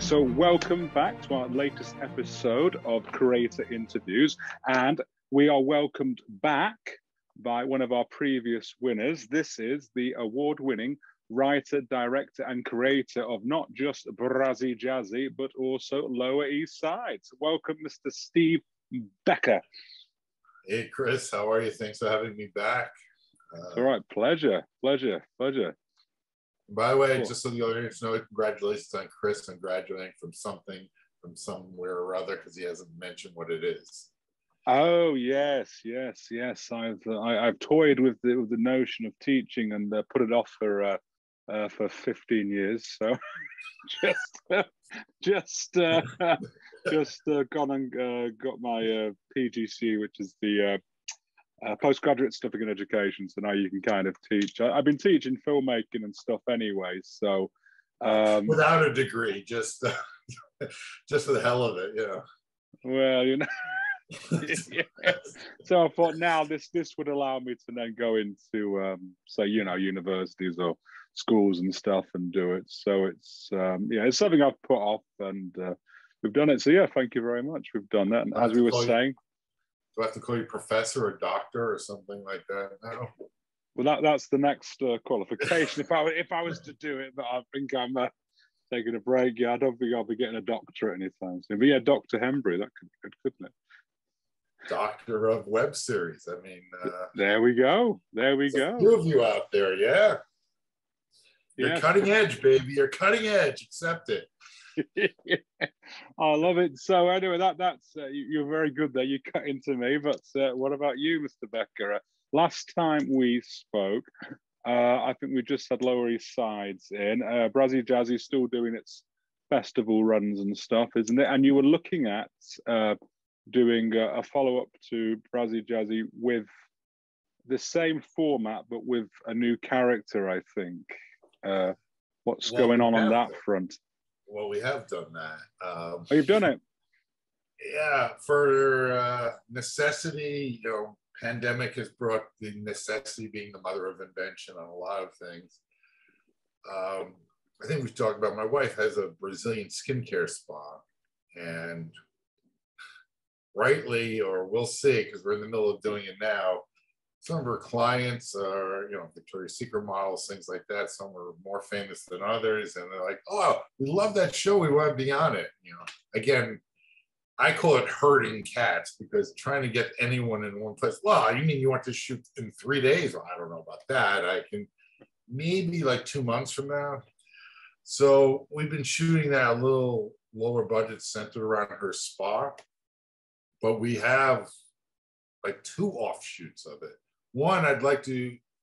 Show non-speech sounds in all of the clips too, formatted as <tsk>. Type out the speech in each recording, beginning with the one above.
So, welcome back to our latest episode of Creator Interviews. And we are welcomed back by one of our previous winners. This is the award winning writer, director, and creator of not just Brazzy Jazzy, but also Lower East Side. So welcome, Mr. Steve Becker. Hey, Chris, how are you? Thanks for having me back. Uh, all right, pleasure, pleasure, pleasure. By the way, cool. just so the audience know, congratulations on Chris on graduating from something from somewhere or other because he hasn't mentioned what it is. Oh yes, yes, yes. I've uh, I, have toyed with the, with the notion of teaching and uh, put it off for uh, uh, for 15 years. So <laughs> just uh, just uh, <laughs> just gone and got my PGC, which is the uh, postgraduate stuff in education. So now you can kind of teach. I, have been teaching filmmaking and stuff anyway. So um, without a degree, just uh, <laughs> just for the hell of it, yeah. Well, you know. yeah. <laughs> So I thought now this this would allow me to then go into um, say you know universities or schools and stuff and do it. So it's um, yeah it's something I've put off and uh, we've done it. So yeah, thank you very much. We've done that. And as we were saying, do I have to call you professor or doctor or something like that now? Well, that, that's the next uh, qualification. if I if I was to do it, but I think I'm uh, taking a break. Yeah, I don't think I'll be getting a doctorate anytime soon. But yeah, Doctor Hembry, that could be good, couldn't it? Doctor of web series. I mean, uh, there we go. There we go. Two of you out there, yeah. You're yeah. cutting edge, baby. You're cutting edge. Accept it. <laughs> I love it. So anyway, that that's uh, you, are very good there. You cut into me, but uh, what about you, Mr. Becker? Uh, last time we spoke, uh, I think we just had Lower East Sides in. Uh, Brazzy Jazzy still doing its festival runs and stuff, isn't it? And you were looking at uh, doing a, a follow up to Brazzy Jazzy with the same format, but with a new character. I think. Uh, what's well, going on on that front? Well, we have done that. Um, oh, you've done it. Yeah, for uh, necessity, you know, pandemic has brought the necessity being the mother of invention on a lot of things. Um, I think we've talked about. My wife has a Brazilian skincare spa, and rightly, or we'll see, because we're in the middle of doing it now some of her clients are, you know, Victoria's Secret models, things like that. Some are more famous than others, and they're like, "Oh, we love that show. We want to be on it." You know, again, I call it herding cats because trying to get anyone in one place. Well, you mean you want to shoot in three days? Well, I don't know about that. I can maybe like two months from now. So we've been shooting that little lower budget centered around her spa, but we have like two offshoots of it one, I'd like to,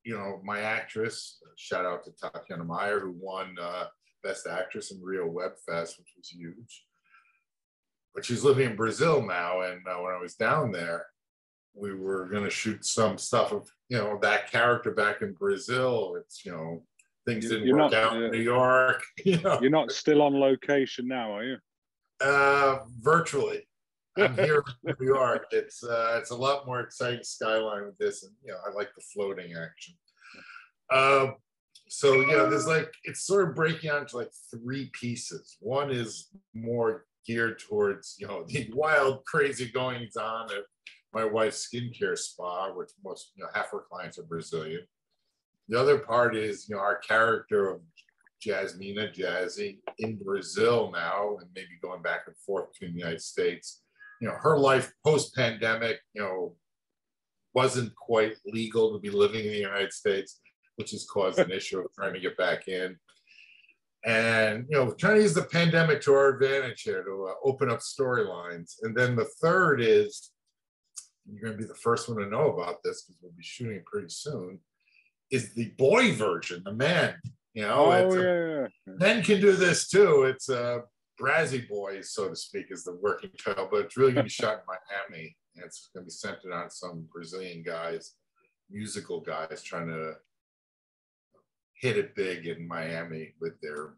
you know, my actress, shout out to Tatiana Meyer, who won uh, Best Actress in Rio Web Fest, which was huge. But she's living in Brazil now. And uh, when I was down there, we were going to shoot some stuff of, you know, that character back in Brazil. It's, you know, things didn't you're work not, out uh, in New York. <laughs> You know? You're not still on location now, are you? Uh, virtually. I'm here in New York. It's uh, it's a lot more exciting skyline with this, and you know I like the floating action. Um, so you know, there's like it's sort of breaking out into like three pieces. One is more geared towards you know the wild, crazy goings on at my wife's skincare spa, which most you know half her clients are Brazilian. The other part is you know our character of Jasmina Jazzy in Brazil now, and maybe going back and forth between the United States you know, her life post pandemic, you know, wasn't quite legal to be living in the United States, which has caused an issue of trying to get back in. And, you know, trying to use the pandemic to our advantage here to uh, open up storylines. And then the third is you're going to be the first one to know about this because we'll be shooting pretty soon is the boy version, the man. You know, oh, yeah, yeah. men can do this too. It's uh, Brazzy Boys, so to speak, is the working title, but it's really going to be <laughs> shot in Miami. And it's going to be centered on some Brazilian guys, musical guys, trying to hit it big in Miami with their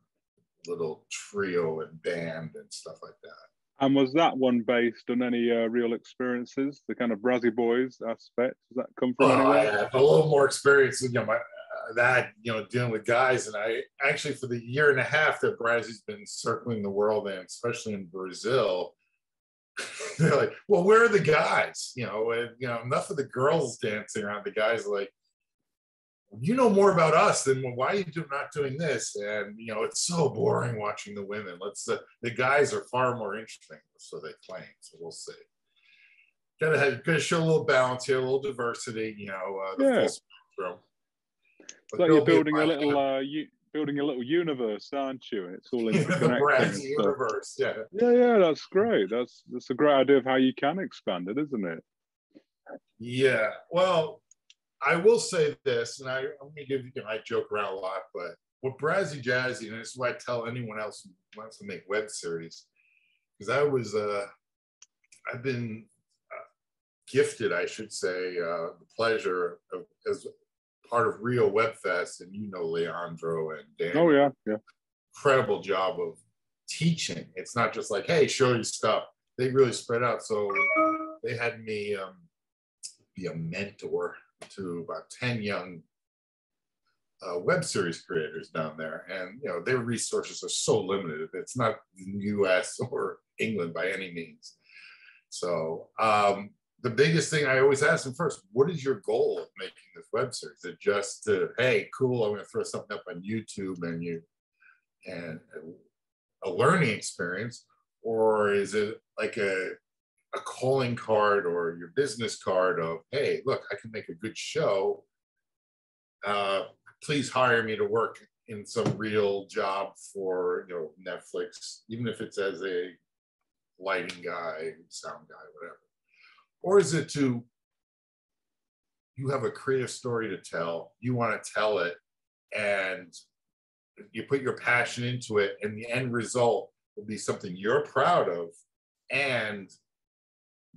little trio and band and stuff like that. And was that one based on any uh, real experiences, the kind of Brazzy Boys aspect? Does that come from uh, anywhere? a little more experience. You know, my, that you know dealing with guys and i actually for the year and a half that Brazzy's been circling the world and especially in brazil <laughs> they're like well where are the guys you know and you know enough of the girls dancing around the guys like you know more about us than why are you do, not doing this and you know it's so boring watching the women let's uh, the guys are far more interesting so they claim so we'll see gotta have gotta show a little balance here a little diversity you know uh, the Yeah. full spectrum. Like there'll you're building a little uh, u- building a little universe, aren't you? And it's all in <laughs> the interconnected. Universe yeah Yeah, yeah, that's great. That's that's a great idea of how you can expand it, isn't it? Yeah. Well, I will say this, and I, I'm going to give you, I joke around a lot, but with Brazzy Jazzy, and this is why I tell anyone else who wants to make web series, because I was, uh, I've been uh, gifted, I should say, uh, the pleasure of as part of Rio Webfest, and you know Leandro and Dan Oh yeah, yeah. incredible job of teaching. It's not just like, hey, show you stuff. They really spread out. So they had me um, be a mentor to about 10 young uh, web series creators down there. And, you know, their resources are so limited. It's not the US <laughs> or England by any means. So um, the biggest thing I always ask them first, what is your goal of making this web series? Is it just to, hey, cool, I'm going to throw something up on YouTube and you and a learning experience, or is it like a a calling card or your business card of, hey, look, I can make a good show. Uh, please hire me to work in some real job for you know Netflix, even if it's as a lighting guy, sound guy, whatever. Or is it to you have a creative story to tell, you want to tell it, and you put your passion into it, and the end result will be something you're proud of and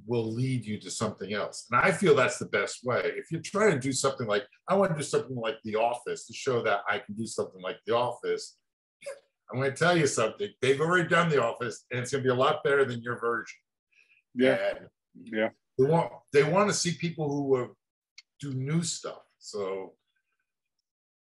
will lead you to something else. And I feel that's the best way. If you're trying to do something like, I want to do something like The Office to show that I can do something like The Office, <laughs> I'm going to tell you something. They've already done The Office, and it's going to be a lot better than your version. Yeah, And yeah. They want they want to see people who uh, do new stuff. So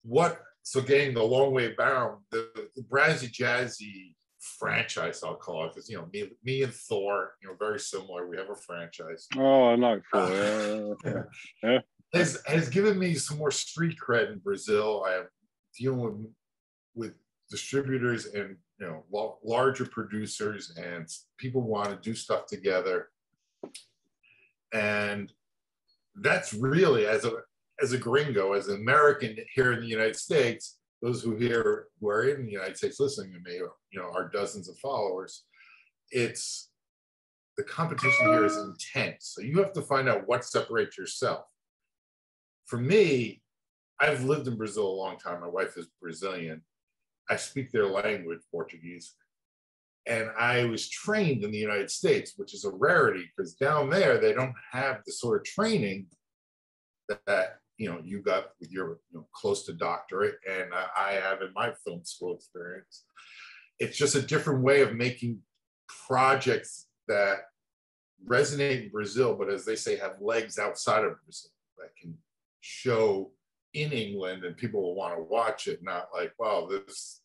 what? So getting the long way bound, the, the Brazzy Jazzy franchise, I'll call it, because you know me, me and Thor, you know, very similar. We have a franchise. Oh, I like Thor. <laughs> Yeah, yeah. Has has given me some more street cred in Brazil. I am dealing with with distributors and you know larger producers and people want to do stuff together and that's really as a as a gringo as an american here in the united states those who here who are in the united states listening to me you know are dozens of followers it's the competition here is intense. So you have to find out what separates yourself. For me i've lived in brazil a long time. My wife is brazilian. I speak their language portuguese and I was trained in the United States, which is a rarity because down there they don't have the sort of training that, that you know you got with your you know, close to doctorate and I, I have in my film school experience. It's just a different way of making projects that resonate in Brazil, but as they say, have legs outside of Brazil that can show in England and people will want to watch it, not like, wow, this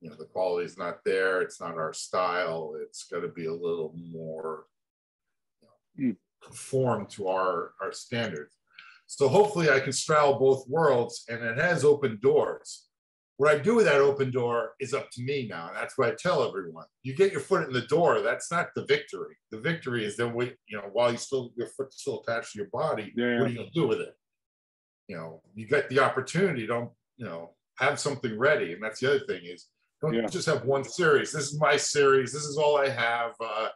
you know the quality is not there it's not our style it's got to be a little more you know, Mm. conform to our our standards. So hopefully i can straddle both worlds and it has open doors. What i do with that open door is up to me now and that's what i tell everyone. You get your foot in the door that's not the victory. The victory is then wait you know while you still your foot's still attached to your body Yeah, what are you going to do with it? You know you get the opportunity don't you know have something ready and that's the other thing is don't Yeah. just have one series. This is my series. This is all I have. Uh,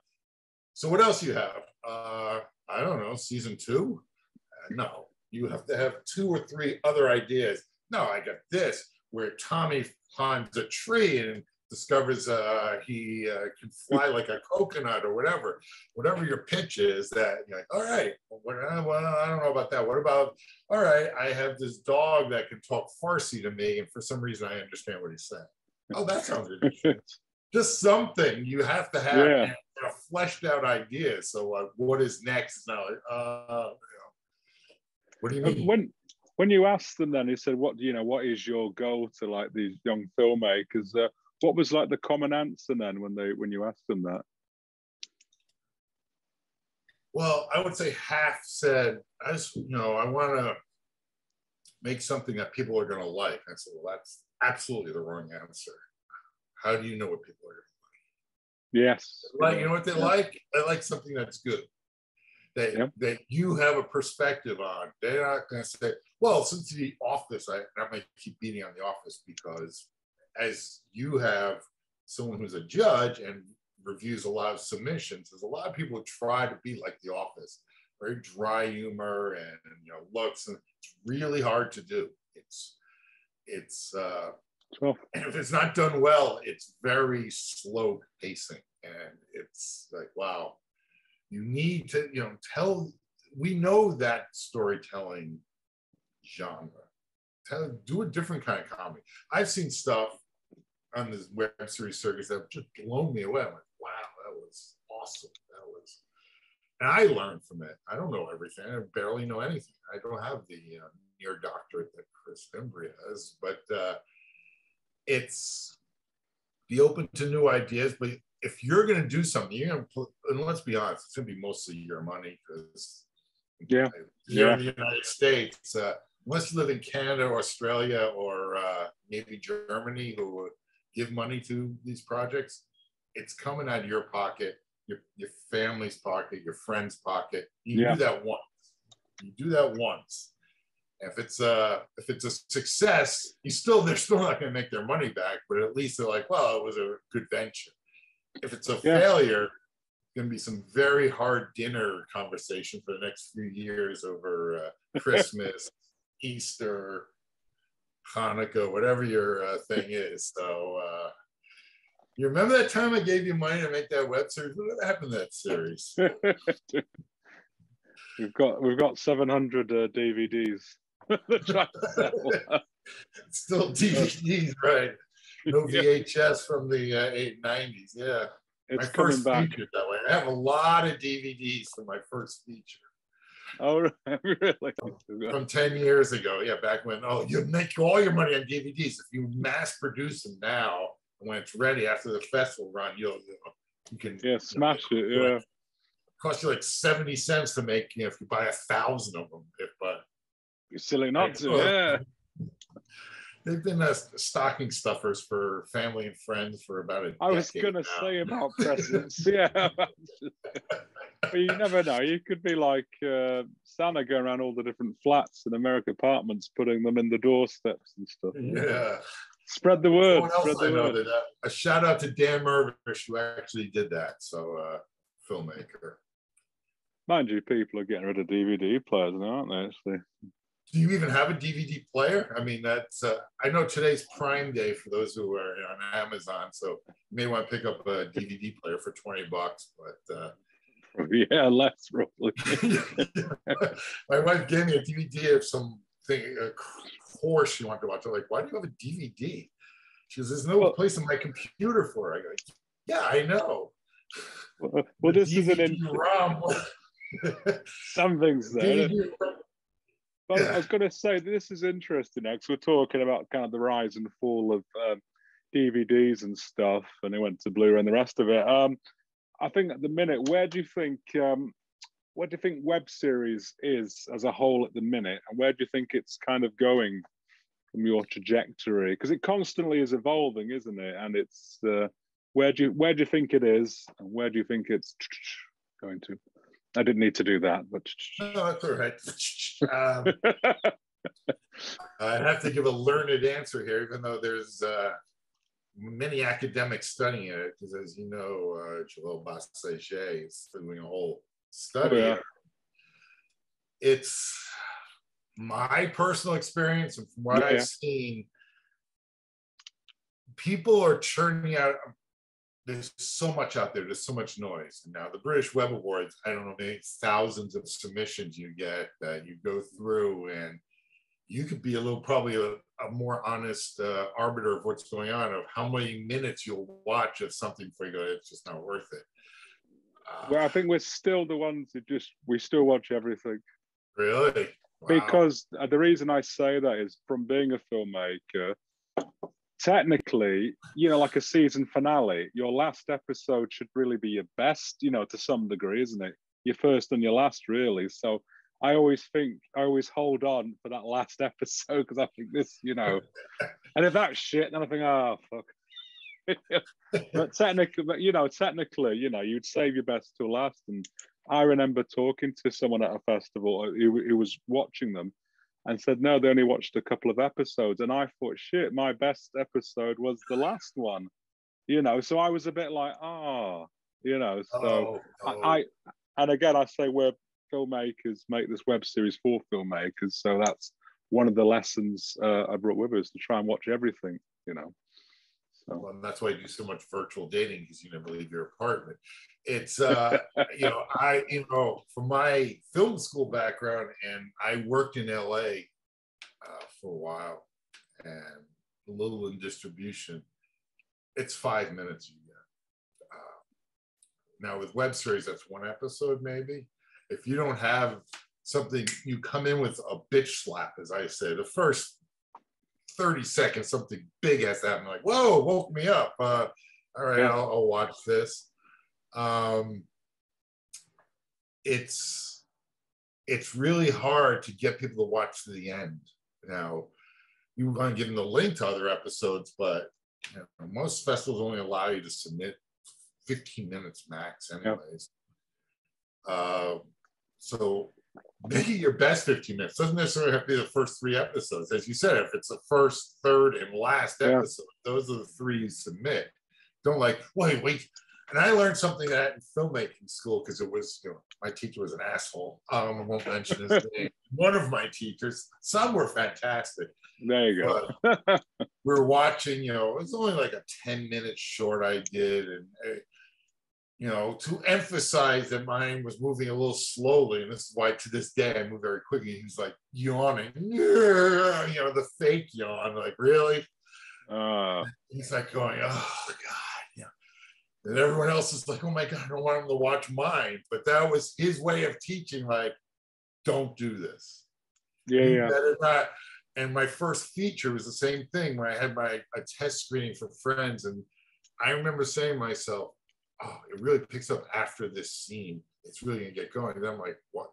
so what else you have? Uh, I don't know. Season two? Uh, no, you have to have two or three other ideas. No, I got this where Tommy climbs a tree and discovers uh, he uh, can fly like a coconut or whatever. Whatever your pitch is, that you're like, all right, what, uh, well, I don't know about that. What about? All right, I have this dog that can talk Farsi to me, and for some reason I understand what he's saying. Oh, that sounds <laughs> good. Just something you have to have Yeah. a fleshed out idea. So, what is next? Now, uh, what do you Uh, mean? when when you asked them, then he said, "What you know? What is your goal to like these young filmmakers?" Uh, what was like the common answer then when they when you asked them that? Well, I would say half said, "I just you know I want to make something that people are going to like." I said, "Well, that's absolutely the wrong answer. How do you know what people are going to like?" Yes. Like you know what they yeah. like? They like something that's good that, yep. that you have a perspective on. They're not going to say, well, since the office, I, I'm going to keep beating on the office because as you have someone who's a judge and reviews a lot of submissions, there's a lot of people who try to be like the office, very dry humor and, you know, looks, and it's really hard to do. It's, it's, uh, and <clears throat> if it's not done well, it's very slow pacing. And it's like, wow, you need to, you know, tell, we know that storytelling genre. Tell, do a different kind of comedy. I've seen stuff on this web series circus that just blown me away. I'm like, wow, that was awesome. That was, and I learned from it. I don't know everything. I barely know anything. I don't have the uh, near doctorate that Chris Hembry has, but uh, it's be open to new ideas, but if you're going to do something, you're going to, and let's be honest, it's going to be mostly your money because yeah, here yeah. in the United States, uh, unless you live in Canada, or Australia, or uh, maybe Germany, who give money to these projects, it's coming out of your pocket, your, your family's pocket, your friend's pocket. You yeah. do that once. You do that once. If it's a if it's a success, you still they're still not going to make their money back, but at least they're like, well, it was a good venture if it's a yeah. failure, going to be some very hard dinner conversation for the next few years over uh, <laughs> Christmas, Easter, Hanukkah, whatever your uh, thing is. So, uh, you remember that time I gave you money to make that web series? What happened to that series? <laughs> we've got we've got 700 uh, DVDs. <laughs> <laughs> Still DVDs, right? no VHS from the uh, 890s. Yeah. It's my first back. feature that way. I have a lot of DVDs from my first feature. Oh, <laughs> really? From 10 years ago. Yeah, back when, oh, you make all your money on DVDs. If you mass produce them now, when it's ready after the festival run, you'll, you, know, you can. Yeah, smash you know, it. Yeah. It costs you like 70 cents to make, you know, if you buy a thousand of them. If, but, You're silly not to, yeah <laughs> they've been uh, stocking stuffers for family and friends for about a. I was going to say about <laughs> presents, <laughs> yeah. but you never know. You could be like uh, Santa going around all the different flats and American apartments, putting them in the doorsteps and stuff. Yeah. Spread the word. Spread the word. That, uh, a shout out to Dan Mirvish who actually did that. So, uh, filmmaker. Mind you, people are getting rid of DVD players now, aren't they? Actually do you even have a DVD player? I mean, that's uh, I know today's Prime Day for those who are on Amazon, so you may want to pick up a DVD player for twenty bucks. But uh, <laughs> yeah, less probably. <laughs> <laughs> My wife gave me a DVD of some thing, a course she wanted to watch. I'm like, why do you have a DVD? She goes, "There's no well, place in my computer for it." I go, "Yeah, I know." Well, well this DVD is an in- some things there. But yeah. I was going to say this is interesting because we're talking about kind of the rise and fall of um, DVDs and stuff, and it went to Blu-ray and the rest of it. Um, I think at the minute, where do you think um, where do you think web series is as a whole at the minute, and where do you think it's kind of going from your trajectory? Because it constantly is evolving, isn't it? And it's uh, where do you where do you think it is, and where do you think it's <tsk> going to? I didn't need to do that, but no, that's all right. Um, I have to give a learned answer here, even though there's uh, many academics studying it, because as you know, uh, Joel Bassaget is doing a whole study. Oh, yeah. It's my personal experience, and from what yeah. I've seen, people are churning out there's so much out there. There's so much noise. And now the British Web Awards, I don't know, maybe thousands of submissions you get that you go through, and you could be a little probably a, a more honest uh, arbiter of what's going on, of how many minutes you'll watch of something for you go, it's just not worth it. Uh, well, I think we're still the ones that just we still watch everything. Really? wow. because the reason I say that is from being a filmmaker, technically, you know, like a season finale, your last episode should really be your best, you know, to some degree, isn't it? Your first and your last, really. So I always think, I always hold on for that last <laughs> episode because I think this, you know, <laughs> and if that's shit, then I think, oh, fuck. <laughs> but technically, but you know, technically, you know, you'd save your best till last. And I remember talking to someone at a festival uh, who, who was watching them and said, no, they only watched a couple of episodes. And I thought, shit, my best episode was the last one, you know. So I was a bit like, ah, oh, you know. So oh, oh. I, I, and again, I say we're filmmakers make this web series for filmmakers. So that's one of the lessons uh, I brought with us to try and watch everything, you know. So. Well, and that's why I do so much virtual dating because you never leave your apartment. It's uh, <laughs> you know, I you know, from my film school background, and I worked in LA uh, for a while, and a little in distribution. It's five minutes you get. Uh, now with web series, that's one episode maybe. If you don't have something, you come in with a bitch slap, as I say. The first 30 seconds, something big has to happen. Like, whoa, woke me up. Uh, all right, I'll, I'll watch this. Um, it's it's really hard to get people to watch to the end. Now, you want to give them the link to other episodes, but you know, most festivals only allow you to submit 15 minutes max, anyways. Uh, so make it your best 15 minutes. Doesn't necessarily have to be the first three episodes. As you said, if it's the first, third, and last yeah. episode, those are the three you submit. Don't like, wait, wait. And I learned something that in filmmaking school because it was, you know, my teacher was an asshole. Um, I won't mention his <laughs> name. One of my teachers, some were fantastic. There you go. we were watching, you know, it was only like a 10 minute short I did. And eh, you know, to emphasize that mine was moving a little slowly. And this is why to this day I move very quickly. He's like yawning, <laughs> you know, the fake yawn, like, really? Uh, He's like going, oh, God. Yeah. And everyone else is like, oh my God, I don't want him to watch mine. But that was his way of teaching, like, don't do this. Yeah, you yeah. Better not. And my first feature was the same thing when I had my a test screening for friends. And I remember saying to myself, oh, it really picks up after this scene. It's really gonna get going. And I'm like, what?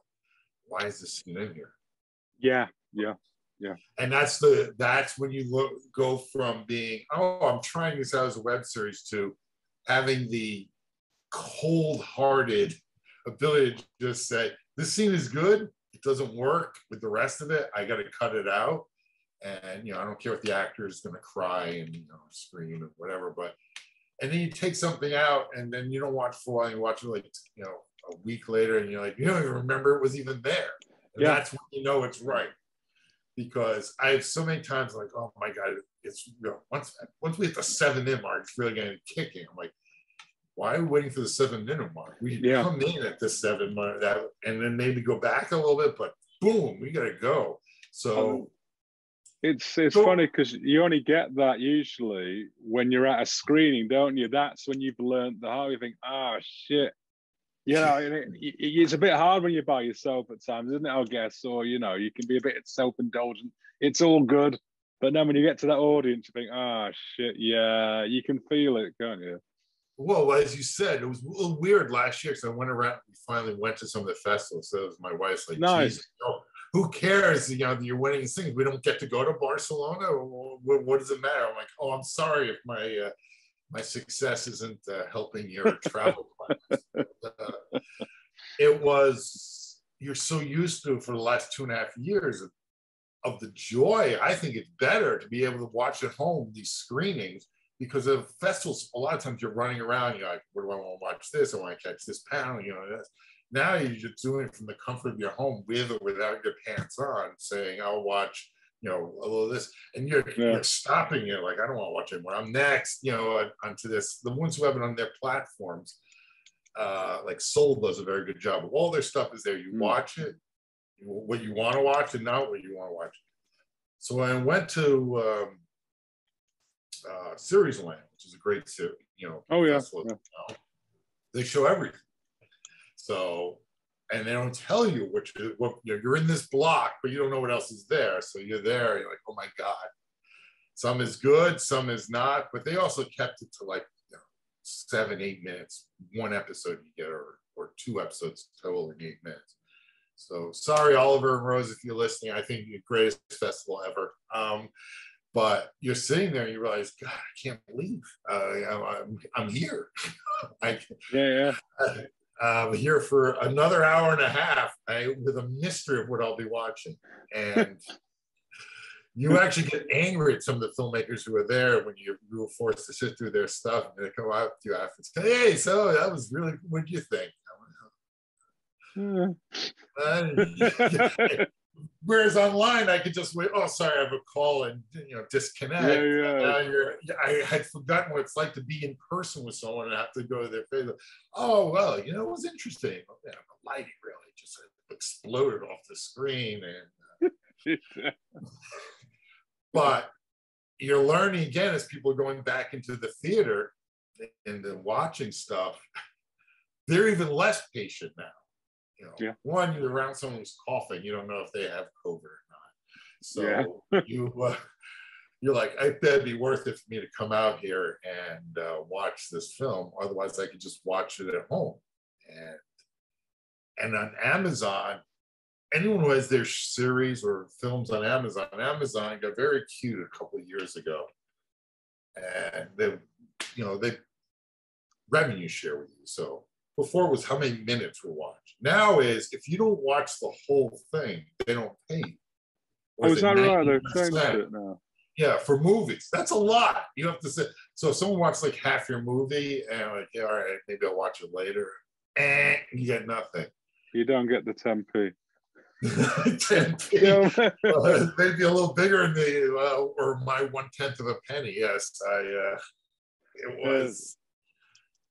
Why is this scene in here? Yeah, yeah, yeah. And that's the that's when you look go from being, oh, I'm trying this out as a web series to having the cold-hearted ability to just say, this scene is good. It doesn't work with the rest of it. I got to cut it out. And you know, I don't care if the actor is going to cry and you know scream and whatever, but and then you take something out and then you don't watch full and you watch it like you know a week later and you're like you don't even remember it was even there. And yeah. that's when you know it's right. Because i have so many times like oh my god it's you know once once we hit the seven minute mark it's really getting kicking. I'm like why are we waiting for the seven minute mark? We yeah. come in at the seven minute and then maybe go back a little bit but boom we got to go. So um, it's it's so, funny because you only get that usually when you're at a screening, don't you? That's when you've learned the how you think, ah, oh, shit. You know, it, it's a bit hard when you're by yourself at times, isn't it? I guess, or you know, you can be a bit self-indulgent. It's all good, but then when you get to that audience, you think, ah, oh, shit, yeah, you can feel it, can't you? Well, as you said, it was a little weird last year because I went around. We finally went to some of the festivals. So it was my wife's like, nice. Jesus, who cares? You know, you're winning things. We don't get to go to Barcelona. What, what does it matter? I'm like, oh, I'm sorry if my uh, my success isn't uh, helping your travel <laughs> plans. Uh, it was you're so used to for the last two and a half years of, of the joy. I think it's better to be able to watch at home these screenings because of festivals. A lot of times you're running around. You're like, where do I want to watch this? I want to catch this panel. You know, now you're just doing it from the comfort of your home with or without your pants on, saying, I'll watch, you know, a little of this. And you're, yeah. you're stopping it like, I don't want to watch anymore. I'm next, you know, onto this. The ones who have it on their platforms, uh, like Soul does a very good job. All their stuff is there. You mm. watch it, what you want to watch and not what you want to watch. So I went to um, uh, Series Land, which is a great series, you know. Oh, yeah. yeah. They show everything. So and they don't tell you what you what you're in this block, but you don't know what else is there. So you're there, you're like, oh my god. Some is good, some is not, but they also kept it to like you know, seven, eight minutes, one episode you get, or or two episodes total in eight minutes. So sorry, Oliver and Rose, if you're listening. I think the greatest festival ever. Um, but you're sitting there and you realize, God, I can't believe uh, I'm, I'm here. <laughs> I, yeah, yeah. I'm here for another hour and a half I, with a mystery of what I'll be watching. And you <laughs> actually get angry at some of the filmmakers who are there when you, you were forced to sit through their stuff and they come out to you after, hey, so that was really, what do you think? uh, <laughs> <laughs> Whereas online, I could just wait. Oh, sorry, I have a call and you know disconnect. Yeah, yeah. I had forgotten what it's like to be in person with someone and have to go to their face. Oh well, you know, it was interesting. Oh, yeah, the lighting really just exploded off the screen, and uh, <laughs> but you're learning again as people are going back into the theater and then watching stuff. They're even less patient now yeah. one, you're around someone who's coughing, you don't know if they have COVID or not. So yeah. <laughs> you uh, you're like, I bet it'd be worth it for me to come out here and uh, watch this film. Otherwise, I could just watch it at home. And and on Amazon, anyone who has their series or films on Amazon, Amazon got very cute a couple of years ago, and they, you know, they revenue share with you. So before was how many minutes were watched. Now is if you don't watch the whole thing, they don't pay you. Oh, is that right? They've changed it now. Yeah, for movies, that's a lot. You have to say. So if someone watches like half your movie, and like, yeah, all right, maybe I'll watch it later. And you get nothing. You don't get the 10p. 10p. <laughs> uh, maybe a little bigger in the uh, or my one tenth of a penny. Yes, I. Uh, it was.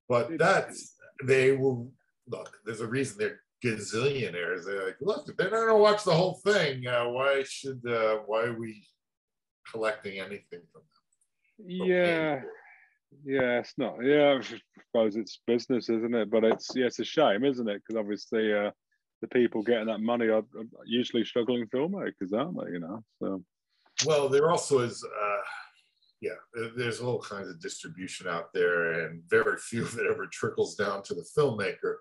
But that's they will look. There's a reason they're gazillionaires. They're like, look, if they're not gonna watch the whole thing, uh, why should uh, why are we collecting anything from them? Yeah. Yeah, it's not. Yeah, I suppose it's business, isn't it? But it's yeah, it's a shame, isn't it? Because obviously, uh, the people getting that money are, usually struggling filmmakers, aren't they? You know, so. Well, there also is. Uh, yeah, there's all kinds of distribution out there, and very <laughs> few of it ever trickles down to the filmmaker.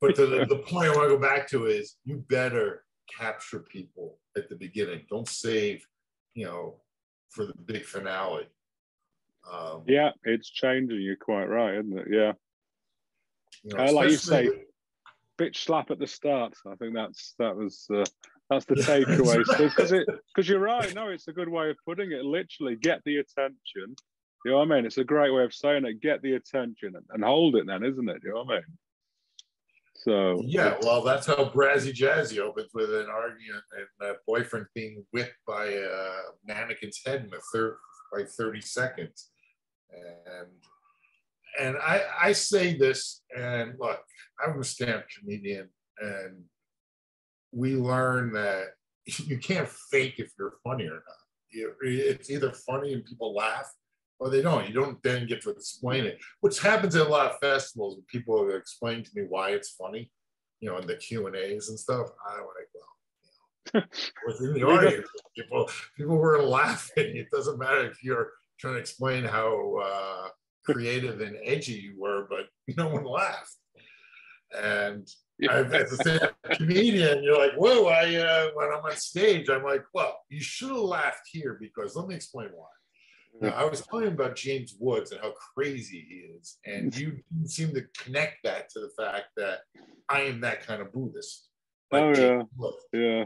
But the, the point I want to go back to is you better capture people at the beginning. Don't save, you know, for the big finale. Um, yeah, it's changing. You're quite right, isn't it? Yeah. You know, uh, like you say, bitch slap at the start. I think that's that was uh, that's the takeaway. <laughs> Because it because you're right. No, it's a good way of putting it. Literally, get the attention. You know what I mean? It's a great way of saying it. Get the attention and, and hold it. Then, isn't it? You know what I mean? So yeah, well, that's how Brazzy Jazzy opens with an argument and a boyfriend being whipped by a mannequin's head in the third by 30 seconds. And and I I say this and look, I'm a stand comedian and we learn that <laughs> you can't fake if you're funny or not. It's either funny and people laugh or they don't. You don't then get to explain it, which happens at a lot of festivals when people explain to me why it's funny, you know, in the Q and A's and stuff. I don't like, well, you know, <laughs> within the audience, people people were laughing. It doesn't matter if you're trying to explain how uh, creative and edgy you were, but <laughs> no one laughed. And as a comedian, you're like, whoa, I uh, when I'm on stage, I'm like, well, you should have laughed here because let me explain why. Now, I was telling about James Woods and how crazy he is, and you didn't seem to connect that to the fact that I am that kind of Buddhist. Like oh yeah, yeah.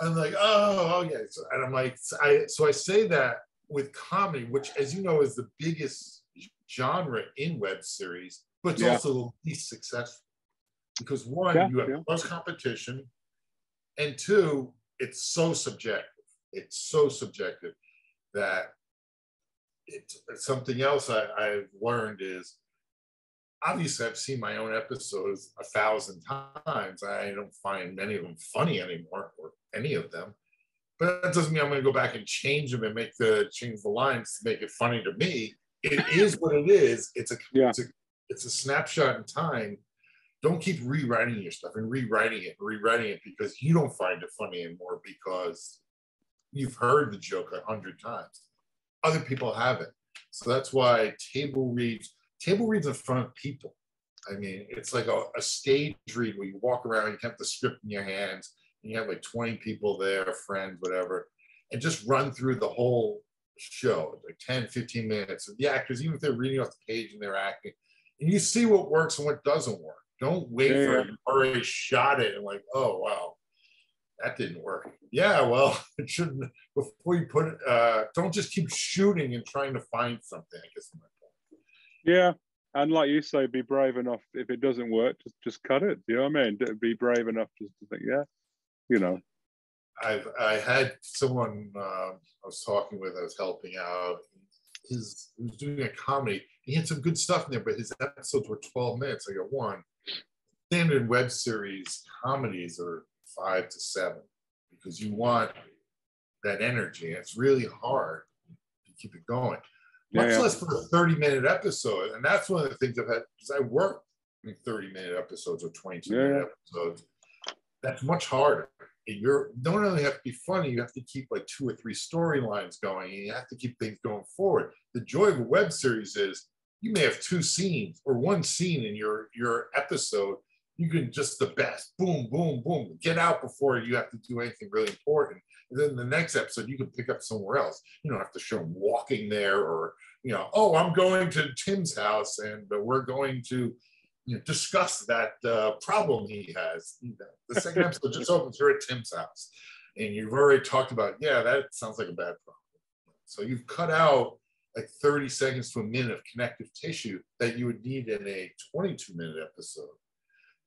I'm like, oh, oh yeah, so, and I'm like, so I so I say that with comedy, which, as you know, is the biggest genre in web series, but it's yeah. also the least successful because one, yeah, you have yeah. less competition, and two, it's so subjective. It's so subjective that it's, it's something else I, I've learned is obviously I've seen my own episodes a thousand times. I don't find many of them funny anymore, or any of them. But that doesn't mean I'm going to go back and change them and make the change the lines to make it funny to me. It <laughs> is what it is. It's a, yeah. it's a it's a snapshot in time don't keep rewriting your stuff and rewriting it, and rewriting it because you don't find it funny anymore because you've heard the joke a hundred times. Other people haven't. So that's why table reads, table reads in front of people. I mean, it's like a, a stage read where you walk around, you have the script in your hands, and you have like 20 people there, friends, whatever, and just run through the whole show, like 10, 15 minutes. of the actors, even if they're reading off the page and they're acting, and you see what works and what doesn't work. Don't wait Yeah, for it. You already shot it and like, oh wow, that didn't work. Yeah, well, <laughs> it shouldn't. Before you put it, uh, don't just keep shooting and trying to find something. I guess my point. Yeah, and like you say, be brave enough. If it doesn't work, just just cut it. You know what I mean? Be brave enough just to think, yeah, you know, I've I had someone uh, I was talking with. I was helping out. His he was doing a comedy. He had some good stuff in there, but his episodes were 12 minutes. I go one. Standard web series comedies are five to seven because you want that energy. It's really hard to keep it going. Much Yeah. less for a 30 minute episode. And that's one of the things I've had because I work in 30 minute episodes or 22 minute Yeah. episodes. That's much harder. And you're you don't only have to be funny, you have to keep like two or three storylines going, and you have to keep things going forward. The joy of a web series is you may have two scenes or one scene in your your episode. You can just the best, boom, boom, boom, get out before you have to do anything really important. And then the next episode, you can pick up somewhere else. You don't have to show them walking there or, you know, oh, I'm going to Tim's house and we're going to you know, discuss that uh, problem he has. You know, the second episode just <laughs> opens here at Tim's house. And you've already talked about, yeah, that sounds like a bad problem. So you've cut out like 30 seconds to a minute of connective tissue that you would need in a 22 minute episode.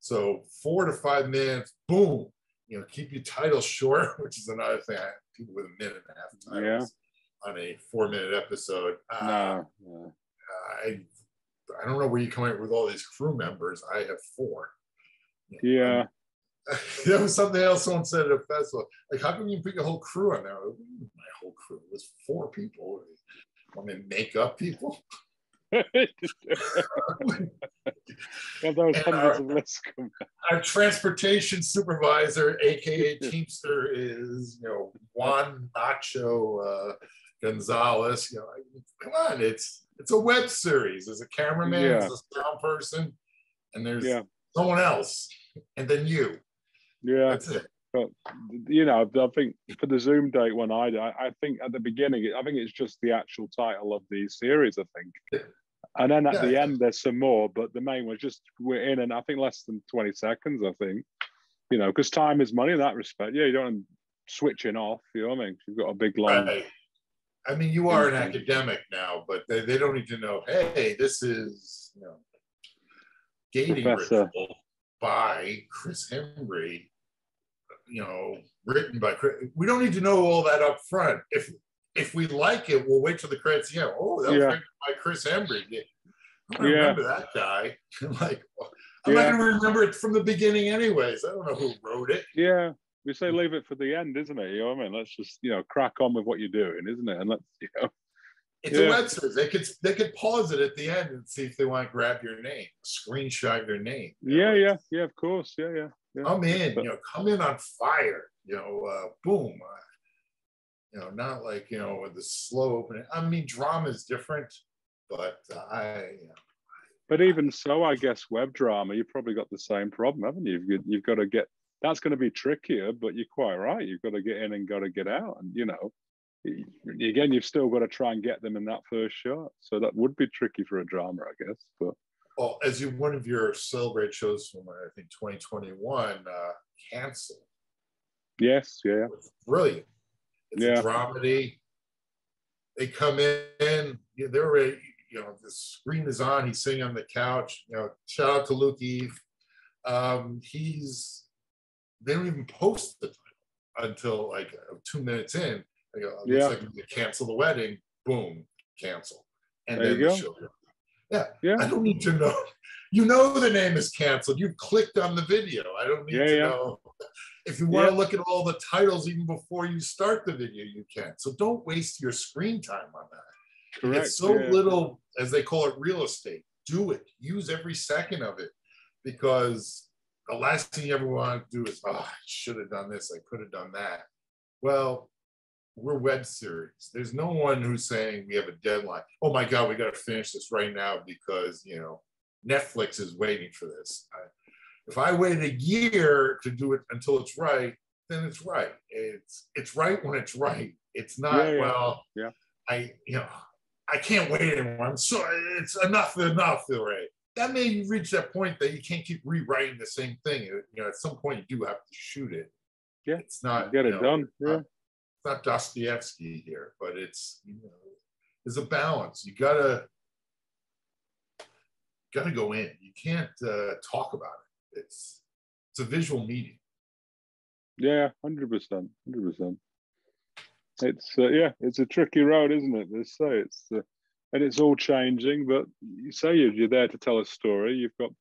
So four to five minutes, boom, you know, keep your titles <laughs> short, which is another thing. I have people with a minute and a half titles on a four minute episode. Uh, no, no. I I don't know where you come up with all these crew members. I have four. yeah, <laughs> that was something else someone said at a festival. Like, how can you put your whole crew on there? Like, "What do you mean My whole crew was four people. I mean, to make up people? <laughs> those hundreds our- of lists come. Our transportation supervisor, aka Teamster, is you know Juan Nacho uh, Gonzalez. You know, come on, it's it's a web series. There's a cameraman, Yeah. there's a sound person, and there's Yeah, someone else, and then you. yeah. That's it. But you know, I think for the Zoom date one, I I think at the beginning, I think it's just the actual title of the series. I think, and then at the end, there's some more. But the main was just we're in, and I think less than twenty seconds. I think, you know, because time is money in that respect. Yeah, you don't switching off. You know what I mean? You've got a big long. Right. I mean, you are an academic now, but they, they don't need to know, hey, this is, you know, gating Professor. ritual by Chris Hembry, you know, written by Chris. We don't need to know all that up front. If if we like it, we'll wait till the credits. Yeah, oh, that was Yeah. written by Chris Hembry. Yeah. I Yeah. remember that guy. <laughs> I'm like, I'm Yeah. not going to remember it from the beginning, anyways. I don't know who wrote it. Yeah, we say leave it for the end, isn't it? You know what I mean? Let's just you know crack on with what you're doing, isn't it? And let's you know. It's Yeah. a web series. They could they could pause it at the end and see if they want to grab your name, screenshot your name. You know, Yeah, yeah, yeah. Of course, yeah, yeah. Yeah. Come in, you know, come in on fire. You know, uh, boom. Uh, you know, not like you know with the slow opening. I mean, drama is different, but uh, I. You know, But even so, I guess web drama, you've probably got the same problem, haven't you? You've, you've got to get that's going to be trickier, but you're quite right. You've got to get in and got to get out, and you know, again, you've still got to try and get them in that first shot. So that would be tricky for a drama, I guess. But well, as you one of your celebrate shows from I think 2021, uh, cancel. yes, yeah, It's brilliant. It's Yeah. a dramedy. They come in, you know, they're ready, you know, the screen is on, he's sitting on the couch. You know, shout out to Luke Eve. Um, he's they don't even post the title until like uh, two minutes in. They go, looks Yeah. like cancel the wedding, boom, cancel. And There then you the go. show. Yeah. yeah, I don't need to know. <laughs> You know the name is canceled. You clicked on the video. I don't need Yeah, to yeah. know. If you want to look at all the titles even before you start the video, you can. So don't waste your screen time on that. correct. It's so little, as they call it, real estate. Do it. Use every second of it because the last thing you ever want to do is, oh, I should have done this, I could have done that. Well, we're web series. There's no one who's saying we have a deadline. Oh my God, we got to finish this right now because you know Netflix is waiting for this. I, if I wait a year to do it until it's right, then it's right. It's it's right when it's right. It's not Yeah, yeah. well. Yeah. I you know I can't wait anymore. I'm so it's enough enough already. That may you reach that point that you can't keep rewriting the same thing. You know, at some point you do have to shoot it. Yeah. It's not Get you it know, done. Yeah. Uh, not- Dostoevsky here, but it's you know, there's a balance. You gotta gotta go in. You can't uh, talk about it. It's it's a visual medium. Yeah, hundred percent, hundred percent. It's uh, yeah, it's a tricky road, isn't it? They say it's uh, and it's all changing. But you say you're, you're there to tell a story. You've got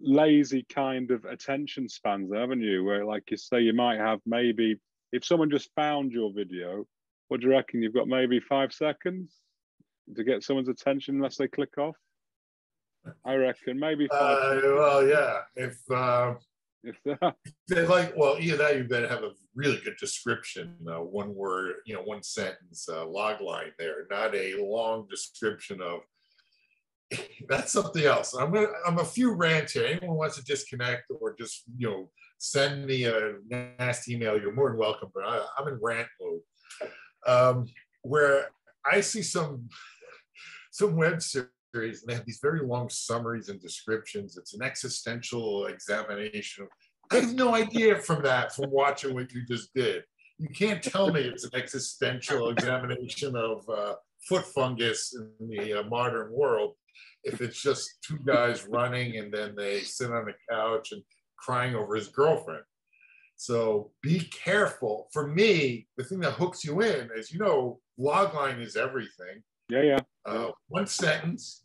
lazy kind of attention spans, haven't you? Where, like you say, you might have maybe if someone just found your video, what do you reckon? You've got maybe five seconds to get someone's attention unless they click off. I reckon maybe five. Uh, well, yeah. If uh, if they <laughs> like, well, either that, you better have a really good description, uh, one word, you know, one sentence uh, log line there, not a long description of. <laughs> That's something else. I'm gonna. I'm a few rant here. Anyone wants to disconnect or just you know send me a nasty email, you're more than welcome. But I, I'm in rant mode. Um, where I see some some web series and they have these very long summaries and descriptions. It's an existential examination. I have no idea from that from watching what you just did. You can't tell me it's an existential examination of uh, foot fungus in the uh, modern world if it's just two guys running and then they sit on the couch and crying over his girlfriend. So be careful. For me, the thing that hooks you in, as you know, logline is everything. Yeah, yeah. Uh, one sentence.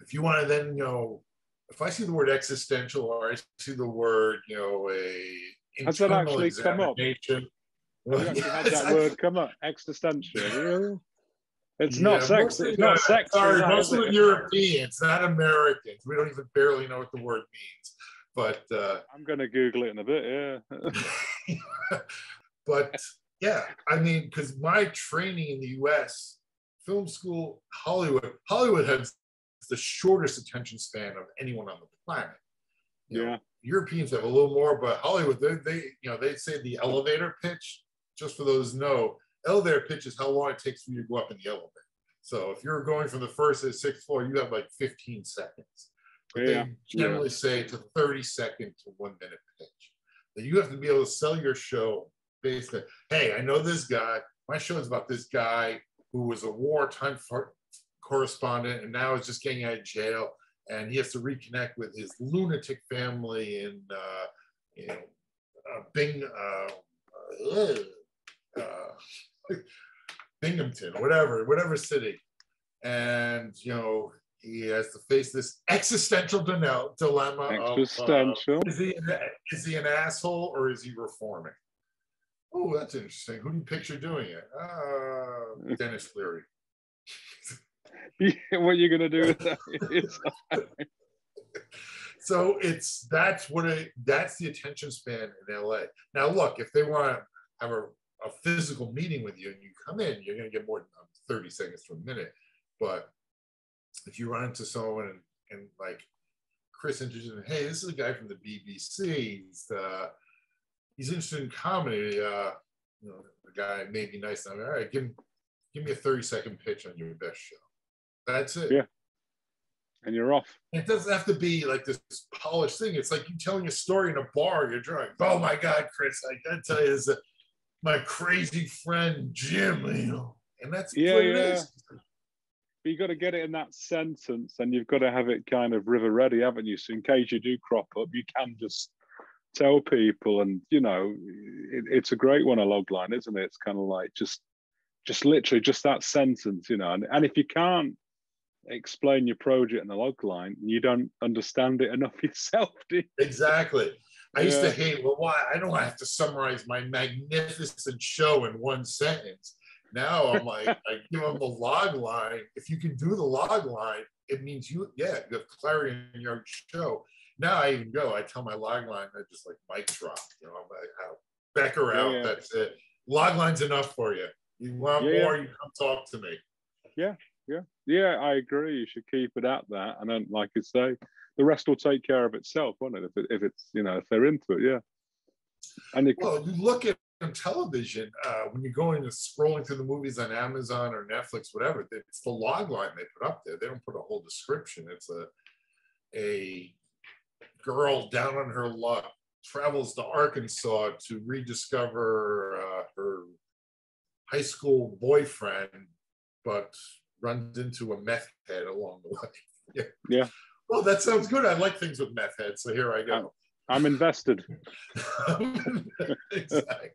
If you want to then, you know, if I see the word existential or I see the word, you know, a Has that actually come up? <laughs> had Yes, that I- word come up, existential. <laughs> It's Yeah, not sex. It's not sex. Sorry, most of it? Europeans, not Americans. We don't even barely know what the word means. But uh, I'm going to Google it in a bit. Yeah. <laughs> but yeah, I mean, because my training in the US, film school, Hollywood, Hollywood has the shortest attention span of anyone on the planet. You know, yeah. Europeans have a little more, but Hollywood, they, they you know, they say the elevator pitch, just for those who know, elevator pitch is how long it takes for you to go up in the elevator. So if you're going from the first to the sixth floor, you have like 15 seconds. But Yeah, they generally say it's a 30 second to one minute pitch. That you have to be able to sell your show based on, hey, I know this guy. My show is about this guy who was a wartime for- correspondent and now is just getting out of jail. And he has to reconnect with his lunatic family in, uh, you know, uh, Bing, uh, uh, uh, Binghamton, whatever, whatever city. And, you know, he has to face this existential dile- dilemma of, uh, Existential. is he is he an asshole or is he reforming? Oh, that's interesting. Who do you picture doing it? Uh, Denis Leary. <laughs> what are you going to do with that? <laughs> So it's that's what it that's the attention span in LA. Now look, if they want to have a, a physical meeting with you and you come in, you're gonna get more than 30 seconds to a minute. But if you run into someone and, and like Chris introduced him, hey, this is a guy from the BBC. He's uh, he's interested in comedy. Uh, you know, the guy may be nice. I'm all right, give him give me a 30 second pitch on your best show. That's it. Yeah. and you're off. It doesn't have to be like this polished thing. It's like you telling a story in a bar. You're drunk. Oh my God, Chris! I gotta tell you, this is my crazy friend Jim. You know, and that's Yeah, what yeah. is. But you got to get it in that sentence, and you've got to have it kind of river ready, haven't you? So in case you do crop up, you can just tell people, and you know, it, it's a great one, a log line, isn't it? It's kind of like just, just literally just that sentence, you know. And, and if you can't explain your project in the log line, you don't understand it enough <laughs> yourself, do you? Exactly. I used to hate. Well, why? I don't have to summarize my magnificent show in one sentence. Now I'm like, <laughs> I give them the log line. If you can do the log line, it means you, yeah, you have clarity in your show. Now I even go, I tell my log line, I just like mic drop, you know, I'm like, out, Becker out, yeah. that's it. Log line's enough for you. You want yeah. more, you come talk to me. Yeah, yeah, yeah, I agree. You should keep it at that. And then, like you say, the rest will take care of itself, won't it? If, it, if it's, you know, if they're into it, yeah. And you, well, you look at on television, uh, when you're going and scrolling through the movies on Amazon or Netflix, whatever, it's the log line they put up there. They don't put a whole description. It's a a girl down on her luck travels to Arkansas to rediscover uh, her high school boyfriend, but runs into a meth head along the way. <laughs> yeah. Yeah. Well, that sounds good. I like things with meth heads, so here I go. I'm invested. <laughs> exactly.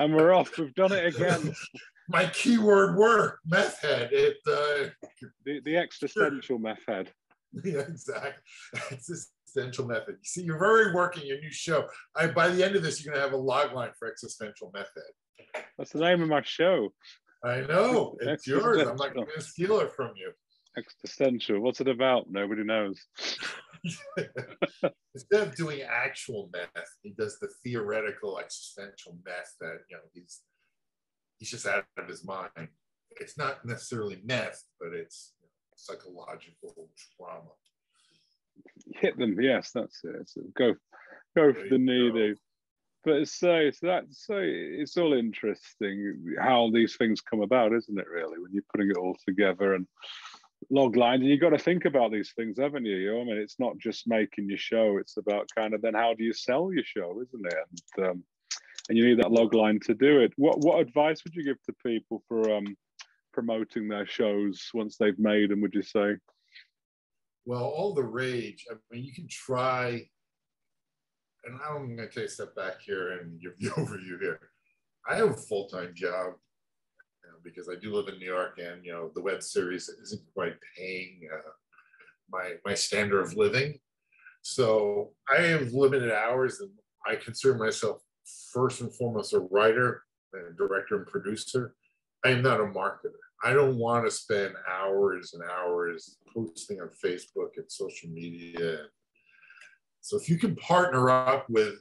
and we're off. We've done it again. My keyword word, meth head. It uh, the, the existential meth head. Yeah, exactly. Existential method. You see, you're very working your new show. I by the end of this, you're gonna have a log line for existential method. That's the name of my show. I know. It's <laughs> yours. I'm not gonna steal it from you. Existential. What's it about? Nobody knows. <laughs> Instead of doing actual meth, he does the theoretical existential meth that you know he's he's just out of his mind. It's not necessarily meth, but it's you know, psychological trauma. Hit them, yes, that's it. So go go for the knee, But so, so that's so it's all interesting how these things come about, isn't it? Really, when you're putting it all together and log lines and you've got to think about these things haven't you? you know, i mean it's not just making your show it's about kind of then how do you sell your show isn't it? And um, and you need that log line to do it. What what advice would you give to people for um, promoting their shows once they've made them would you say? Well all the rage i mean you can try and i'm going to take a step back here and give the <laughs> overview here. I have a full-time job because I do live in New York, and you know the web series isn't quite paying uh, my my standard of living. So I have limited hours, and I consider myself first and foremost a writer, a director, and producer. I am not a marketer. I don't want to spend hours and hours posting on Facebook and social media. So if you can partner up with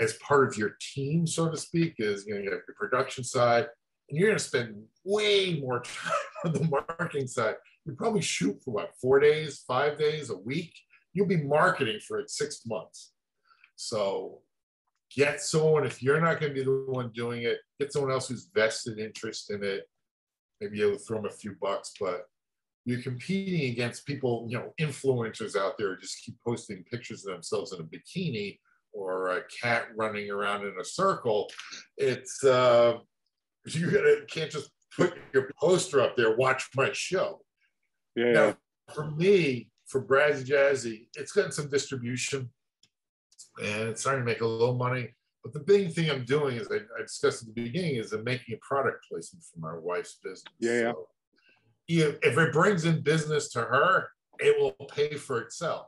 as part of your team, so to speak, is you know you have your production side, and you're going to spend way more <laughs> time on the marketing side. You probably shoot for what, four days, five days, a week? You'll be marketing for it six months. So get someone, if you're not going to be the one doing it, get someone else who's vested interest in it. Maybe you'll throw them a few bucks, but you're competing against people, you know, influencers out there just keep posting pictures of themselves in a bikini or a cat running around in a circle. It's, uh, you can't just put your poster up there, watch my show. Yeah. Now, for me, for Brazzy Jazzy, it's gotten some distribution and it's starting to make a little money. But the big thing I'm doing is I, I discussed at the beginning is I'm making a product placement for my wife's business. Yeah. So if, if it brings in business to her, it will pay for itself.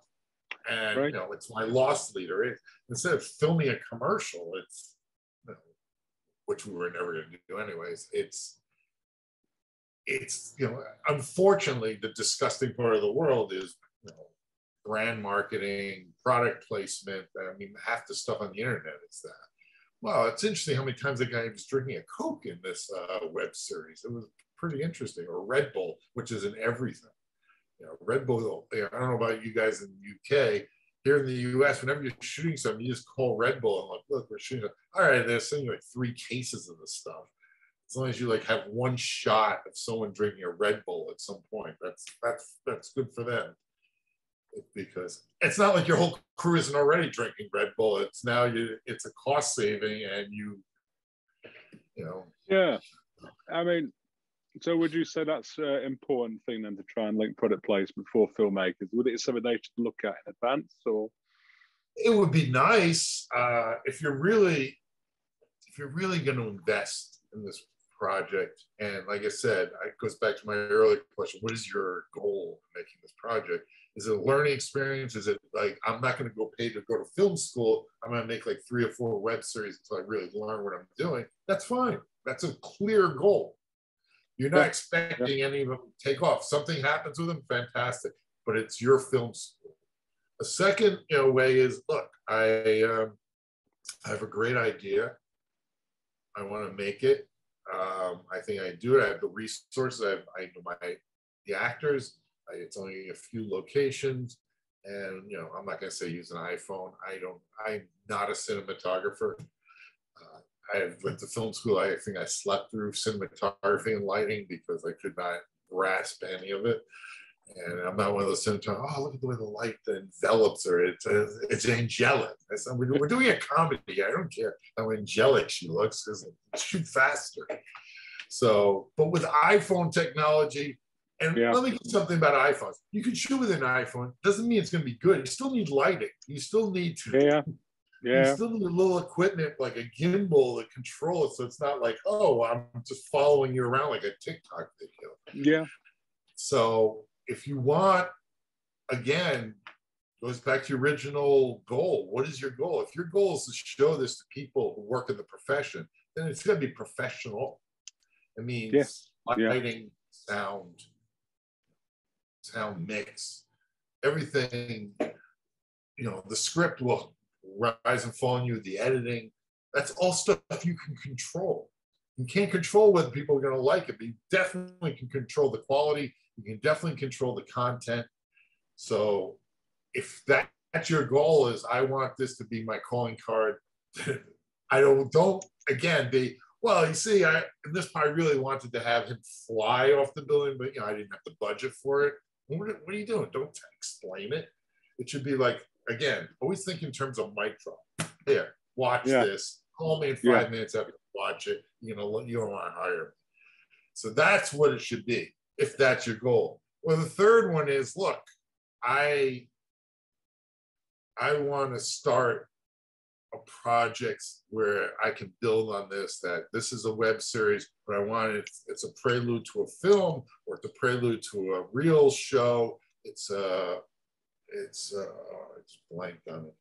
And right. you know, it's my loss leader. It, instead of filming a commercial, it's which we were never going to do anyways. It's it's you know unfortunately the disgusting part of the world is you know brand marketing, product placement. I mean, half the stuff on the internet is that. Well, it's interesting how many times the guy was drinking a Coke in this uh, web series. It was pretty interesting. Or Red Bull, which is in everything. You know, Red Bull. You know, I don't know about you guys in the UK here in the US, whenever you're shooting something, you just call Red Bull and like, look, we're shooting. All right, they're sending you like three cases of this stuff. As long as you like have one shot of someone drinking a Red Bull at some point, that's that's that's good for them. Because it's not like your whole crew isn't already drinking Red Bull. It's now you it's a cost saving and you you know. Yeah. I mean, so would you say that's an important thing then to try and link product placement for filmmakers? Would it be something they should look at in advance or? It would be nice uh, if you're really, if you're really going to invest in this project. And like I said, it goes back to my earlier question: What is your goal in making this project? Is it a learning experience? Is it like I'm not going to go pay to go to film school? I'm going to make like three or four web series until I really learn what I'm doing. That's fine. That's a clear goal You're not Yeah. expecting any of them to take off. Something happens with them, fantastic, but it's your film school. A second, you know, way is look, I um, I have a great idea. I want to make it. Um, I think I do it. I have the resources. I have I know my the actors. I, it's only a few locations, and you know I'm not going to say use an iPhone. I don't. I'm not a cinematographer. I went to film school. I think I slept through cinematography and lighting because I could not grasp any of it. And I'm not one of those cinematographers. Oh, look at the way the light envelops her. It's uh, it's angelic. I said, we're, doing a comedy. I don't care how angelic she looks. Shoot faster. So, but with iPhone technology, and Yeah. let me get something about iPhones. You can shoot with an iPhone. Doesn't mean it's going to be good. You still need lighting. You still need to. Yeah. You Yeah. still need a little equipment like a gimbal to control it, so it's not like, oh, I'm just following you around like a TikTok video. Yeah. So if you want, again, goes back to your original goal. What is your goal? If your goal is to show this to people who work in the profession, then it's going to be professional. It means Yes. Yeah. lighting, sound, sound mix, everything. You know, the script will rise and fall on you. The editing, that's all stuff you can control. You can't control whether people are going to like it, but you definitely can control the quality. You can definitely control the content. So if that, that's your goal is I want this to be my calling card. <laughs> I don't don't again be well you see I in this part I really wanted to have him fly off the building, but you know I didn't have the budget for it. What, what are you doing? Don't explain it. It should be like again, always think in terms of mic drop. Here, watch Yeah. this. Call me in five Yeah. minutes after you watch it. You know, you don't want to hire me. So that's what it should be, if that's your goal. Well, the third one is look, I I want to start a project where I can build on this. That this is a web series, but I want it. It's a prelude to a film, or it's a prelude to a real show. It's a, it's a, it's blanked on it.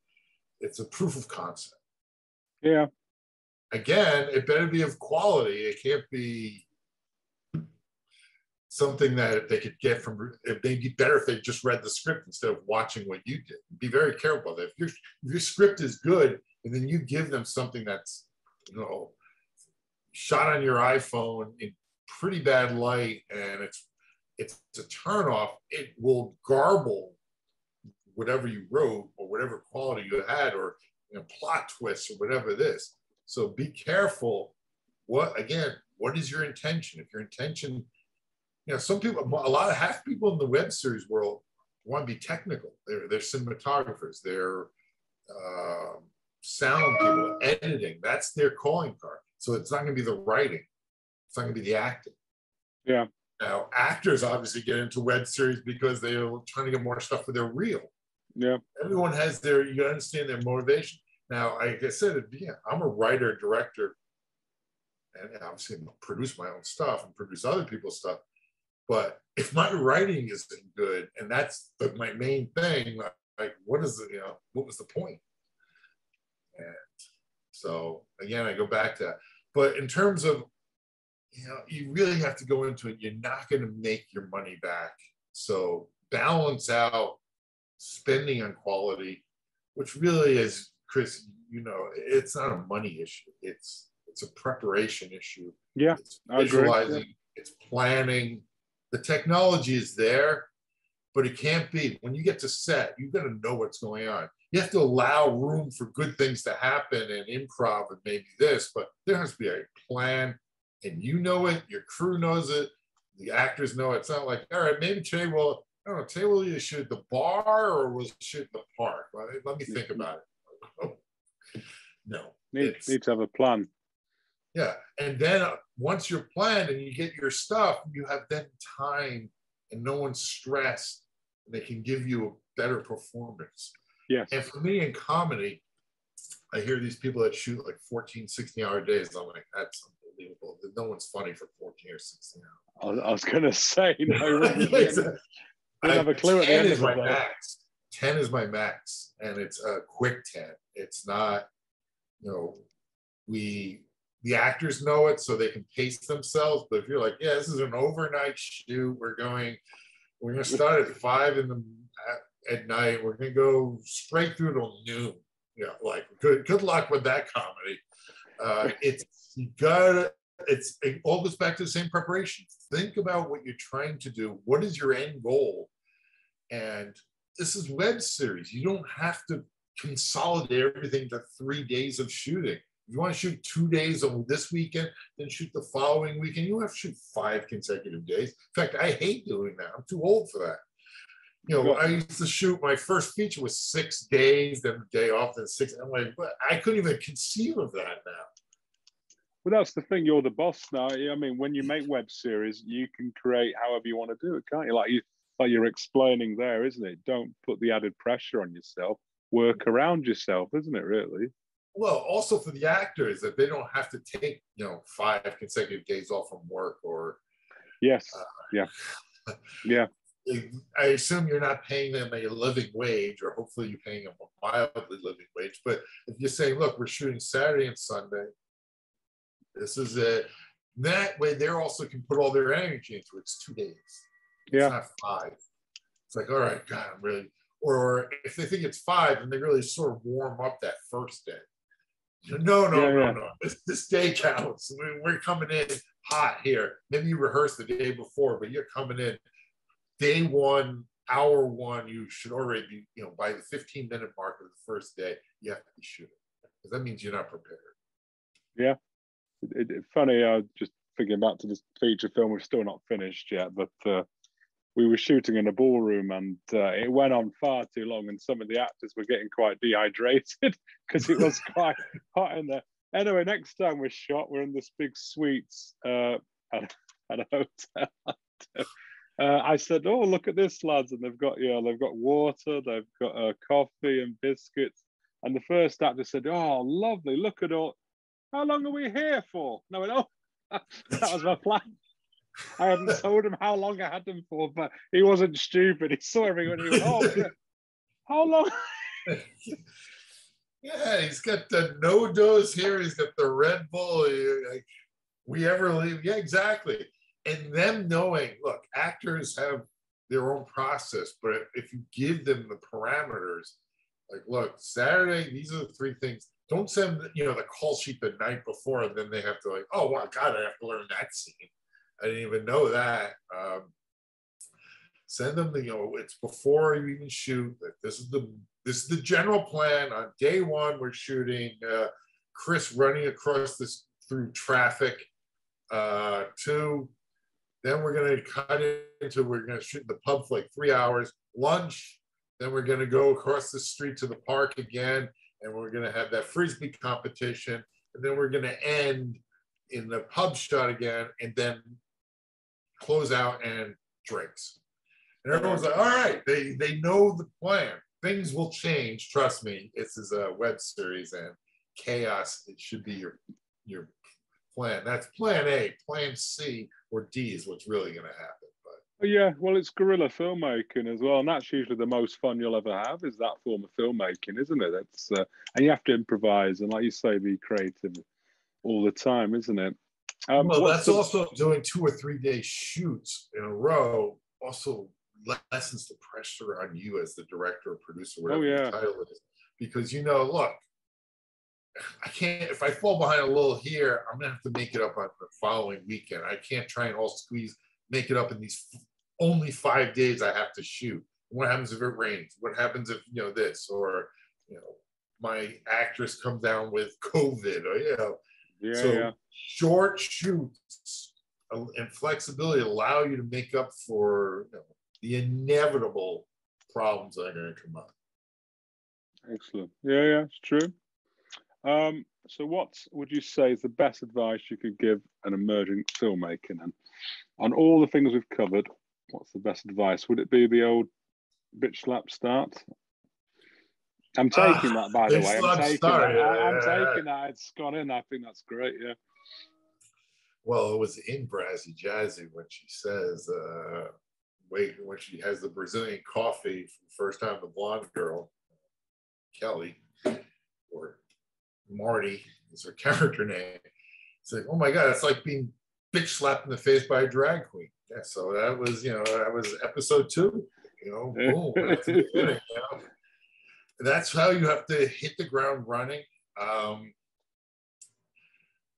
It's a proof of concept. Yeah. Again, it better be of quality. It can't be something that they could get from it may be better if they just read the script instead of watching what you did be very careful that if your if your script is good and then you give them something that's you know shot on your iphone in pretty bad light and it's it's a turnoff it will garble whatever you wrote or whatever quality you had or you know, plot twists or whatever it is so be careful what again what is your intention if your intention you know, some people, a lot of half people in the web series world want to be technical. They're they're cinematographers, they're uh, sound people, editing. That's their calling card. So it's not going to be the writing. It's not going to be the acting. Yeah. Now, actors obviously get into web series because they're trying to get more stuff for their reel. Yeah. Everyone has their, you understand their motivation. Now, like I said, yeah, I'm a writer, director, and obviously I produce my own stuff and produce other people's stuff. But if my writing isn't good, and that's the, my main thing, like, like what is it, you know, what was the point? And so again, I go back to that. But in terms of, you know, you really have to go into it. You're not going to make your money back. So balance out spending on quality, which really is, Chris, you know, it's not a money issue. It's it's a preparation issue. Yeah, It's I agree. visualizing, it's planning. The technology is there, but it can't be. When you get to set, you've got to know what's going on. You have to allow room for good things to happen and improv and maybe this, but there has to be a plan and you know it, your crew knows it, the actors know it. It's not like, all right, maybe today we'll, I don't know, today we'll shoot at the bar or we'll shoot the park. Let me think about it. <laughs> no. Need, need to have a plan. yeah, and then uh, once you're planned and you get your stuff, you have then time, and no one's stressed. And they can give you a better performance. Yes. And for me in comedy, I hear these people that shoot like 14, 16 hour days. I'm like, that's unbelievable. No one's funny for 14 or 16 hours. I was, I was going <laughs> to say, no, <laughs> It's- didn't have a clue at the 10 end is of my max. 10 is my max, and it's a quick 10. It's not, you know, we the actors know it so they can pace themselves. But if you're like, yeah, this is an overnight shoot, we're going, we're gonna start at five in the at, at night. We're gonna go straight through till noon. You know, like good good luck with that comedy. Uh, it's you gotta. It's it all goes back to the same preparation. Think about what you're trying to do. What is your end goal? And this is web series. You don't have to consolidate everything to three days of shooting. If you want to shoot two days on this weekend, then shoot the following weekend. You don't have to shoot five consecutive days. In fact, I hate doing that. I'm too old for that. You know, I used to shoot my first feature was six days, then a day off, then six. I'm like, but I couldn't even conceive of that now. Well, that's the thing. You're the boss now. I mean, when you make web series, you can create however you want to do it, can't you? Like you, like you're explaining there, isn't it? Don't put the added pressure on yourself. Work around yourself, isn't it? Really. Well, also for the actors that they don't have to take you know five consecutive days off from work or. Yes. Uh, yeah. <laughs> Yeah. I assume you're not paying them a living wage, or hopefully you're paying them a mildly living wage. But if you're saying, look, we're shooting Saturday and Sunday, this is it. That way, they also can put all their energy into it. It's two days. Yeah. It's not five. It's like, all right, God, I'm really. Or if they think it's five, and they really sort of warm up that first day. No, no, yeah, no, yeah. no. This, this day counts. We're coming in hot here. Maybe you rehearsed the day before, but you're coming in day one, hour one. You should already be, you know, by the 15 minute mark of the first day, you have to be shooting because that means you're not prepared. Yeah, it, it, funny. I uh, just thinking back to this feature film. We're still not finished yet, but uh, we were shooting in a ballroom and uh, it went on far too long and some of the actors were getting quite dehydrated <laughs> because it was <laughs> quite hot in there anyway next time we're shot we're in this big suites uh, at, at a hotel <laughs> uh, i said oh look at this lads and they've got you know they've got water they've got uh, coffee and biscuits and the first actor said oh lovely look at all how long are we here for no no <laughs> that was my plan I hadn't <laughs> told him how long I had them for, but he wasn't stupid. He saw everyone. He went, "Oh, <laughs> how long?" yeah, he's got the NoDoz here. He's got the Red Bull. Like, we ever leave? Yeah, exactly. And them knowing, look, actors have their own process, but if you give them the parameters, like, look, Saturday, these are the three things. Don't send, you know, the call sheet the night before, and then they have to like, oh, well, God, I have to learn that scene I didn't even know that. Um, send them the, you know, it's before you even shoot. This is the this is the general plan. On day one, we're shooting uh, Chris running across this through traffic. Uh, two, then we're going to cut into we're going to shoot the pub for like three hours. Lunch, then we're going to go across the street to the park again, and we're going to have that frisbee <laughs> competition, and then we're going to end in the pub shot again, and then close out and drinks. And everyone's like, all right, they, they know the plan. Things will change. Trust me. This is a web series and chaos. It should be your, your plan. That's plan A. Plan C or D is what's really going to happen. Oh, yeah, well, it's guerrilla filmmaking as well, and that's usually the most fun you'll ever have. Is that form of filmmaking, isn't it? That's uh, and you have to improvise and, like you say, be creative all the time, isn't it? Um, well, that's the... also doing two or three day shoots in a row. Also lessens the pressure on you as the director or producer, whatever oh, yeah. the title is, because you know, look, I can't. If I fall behind a little here, I'm gonna have to make it up on the following weekend. I can't try and all squeeze make it up in these only five days I have to shoot. What happens if it rains? What happens if you know this or you know my actress comes down with <laughs> COVID or you know yeah, so yeah. short shoots and flexibility allow you to make up for you know, the inevitable problems that are going to come up. Excellent. Yeah, yeah, it's true. Um, so, what would you say is the best advice you could give an emerging filmmaker? And on all the things we've covered, what's the best advice? Would it be the old bitch slap start? I'm ah, taking that, by the way. I'm taking that. Yeah, I, am yeah, taking yeah. that. It's gone in. I think that's great. Yeah. Well, it was in Brazzy Jazzy when she says, uh, wait, when she has the Brazilian coffee for the first time, the blonde girl, Kelly, or Marty is her <laughs> character name. it's like, oh my God, it's like being bitch slapped in the face by a drag queen. Yeah, so that was, you know, that was episode two. You know, <laughs> boom. That's, you know? that's how you have to hit the ground running. Um,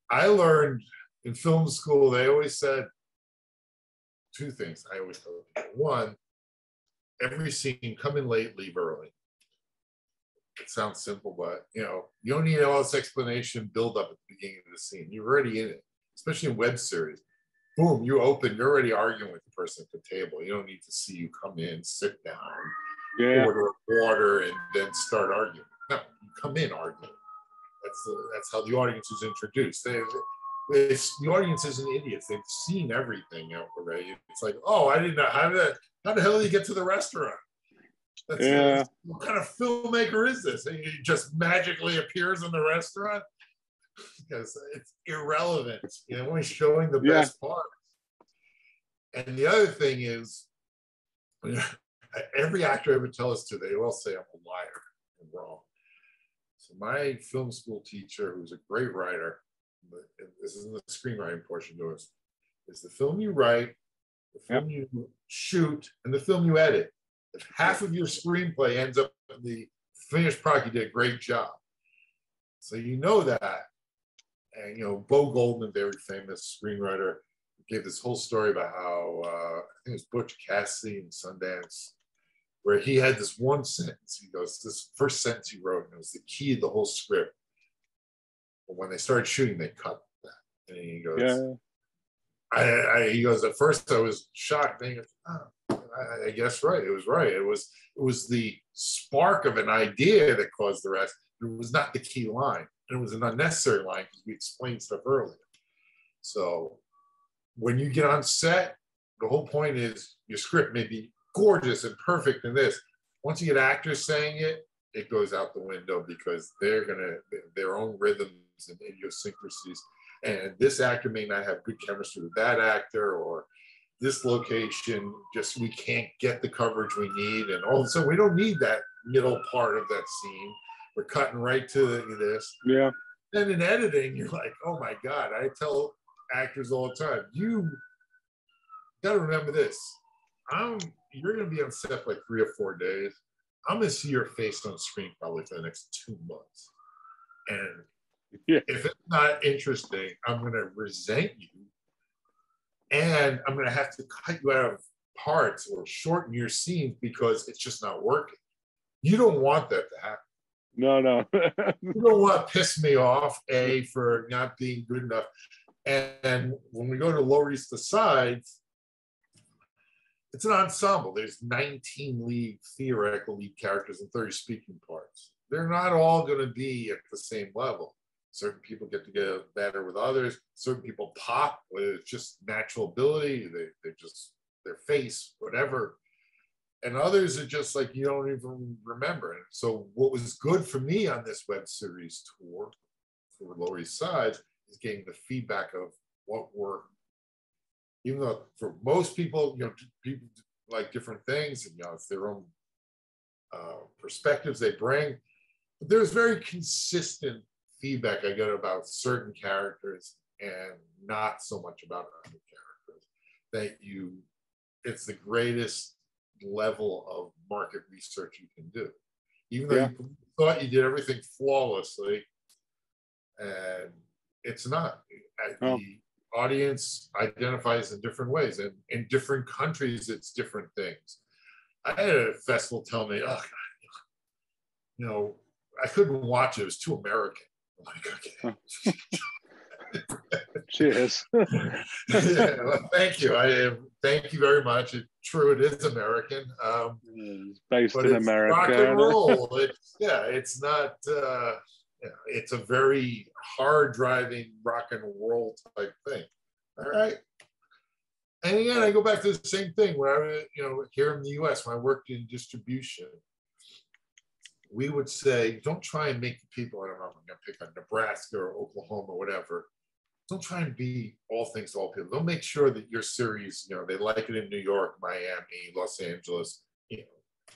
I learned in film school, they always said two things. I always told people. One, every scene, come in late, leave early. It sounds simple, but you know, you don't need all this explanation build up at the beginning of the scene. You're already in it, especially in web series. Boom, you open, you're already arguing with the person at the table. You don't need to see you come in, sit down, yeah. order water, and then start arguing. No, you come in arguing. That's the, that's how the audience is introduced. They, the audience isn't idiots. They've seen everything already. It's like, oh, I didn't know how did how the hell did you get to the restaurant? That's, yeah. what kind of filmmaker is this? And he just magically appears in the restaurant because it's irrelevant. You know, only showing the best yeah. parts. And the other thing is, every actor ever tell us to, they all say I'm a liar and wrong. So my film school teacher, who's a great writer, this isn't the screenwriting portion to us, is the film you write, the film yep. you shoot, and the film you edit. If half of your screenplay ends up in the finished product, you did a great job. So you know that. And you know, Bo Goldman, very famous screenwriter, gave this whole story about how uh, I think it was Butch Cassidy in Sundance, where he had this one sentence. He goes, "This first sentence he wrote, and it was the key to the whole script." But when they started shooting, they cut that, and he goes, "Yeah." I, I, he goes, at first I was shocked. And he goes, oh, I, I, guess right. It was right. It was it was the spark of an idea that caused the rest. It was not the key line. And it was an unnecessary line because we explained stuff earlier. So when you get on set, the whole point is your script may be gorgeous and perfect in this. Once you get actors saying it, it goes out the window because they're gonna their own rhythms and idiosyncrasies and this actor may not have good chemistry with that actor or this location just we can't get the coverage we need and all so we don't need that middle part of that scene we're cutting right to this yeah then in editing you're like oh my god i tell actors all the time you got to remember this i'm you're going to be on set like three or four days i'm going to see your face on screen probably for the next two months and yeah. If it's not interesting, I'm going to resent you and I'm going to have to cut you out of parts or shorten your scenes because it's just not working. You don't want that to happen. No, no. you don't want to piss me off, A, for not being good enough. And when we go to Lower East Sides, it's an ensemble. There's 19 lead theoretical lead characters and 30 speaking parts. They're not all going to be at the same level. Certain people get to get better with others. Certain people pop with just natural ability. They, they just, their face, whatever. And others are just like, you don't even remember it. So what was good for me on this web series tour for Lower East Side is getting the feedback of what were, even though for most people, you know, people like different things and, you know, it's their own uh, perspectives they bring. But there's very consistent feedback I get about certain characters and not so much about other characters. That you, it's the greatest level of market research you can do. Even though yeah. you thought you did everything flawlessly, and it's not. Oh. The audience identifies in different ways, and in different countries, it's different things. I had a festival tell me, oh, God, you know, I couldn't watch it. It was too American <laughs> like, okay. <laughs> <laughs> Cheers. <laughs> yeah, well, thank you. I thank you very much. It, true, it is American. Um, it's based in it's America. Rock and roll. it's, yeah, it's not. Uh, it's a very hard driving rock and roll type thing. All right. And again, I go back to the same thing where I, you know, here in the U.S. when I worked in distribution, we would say, don't try and make the people, I don't know, I'm going to pick on Nebraska or Oklahoma or whatever. Don't try and be all things to all people. Don't make sure that your series, you know, they like it in New York, Miami, Los Angeles, you know,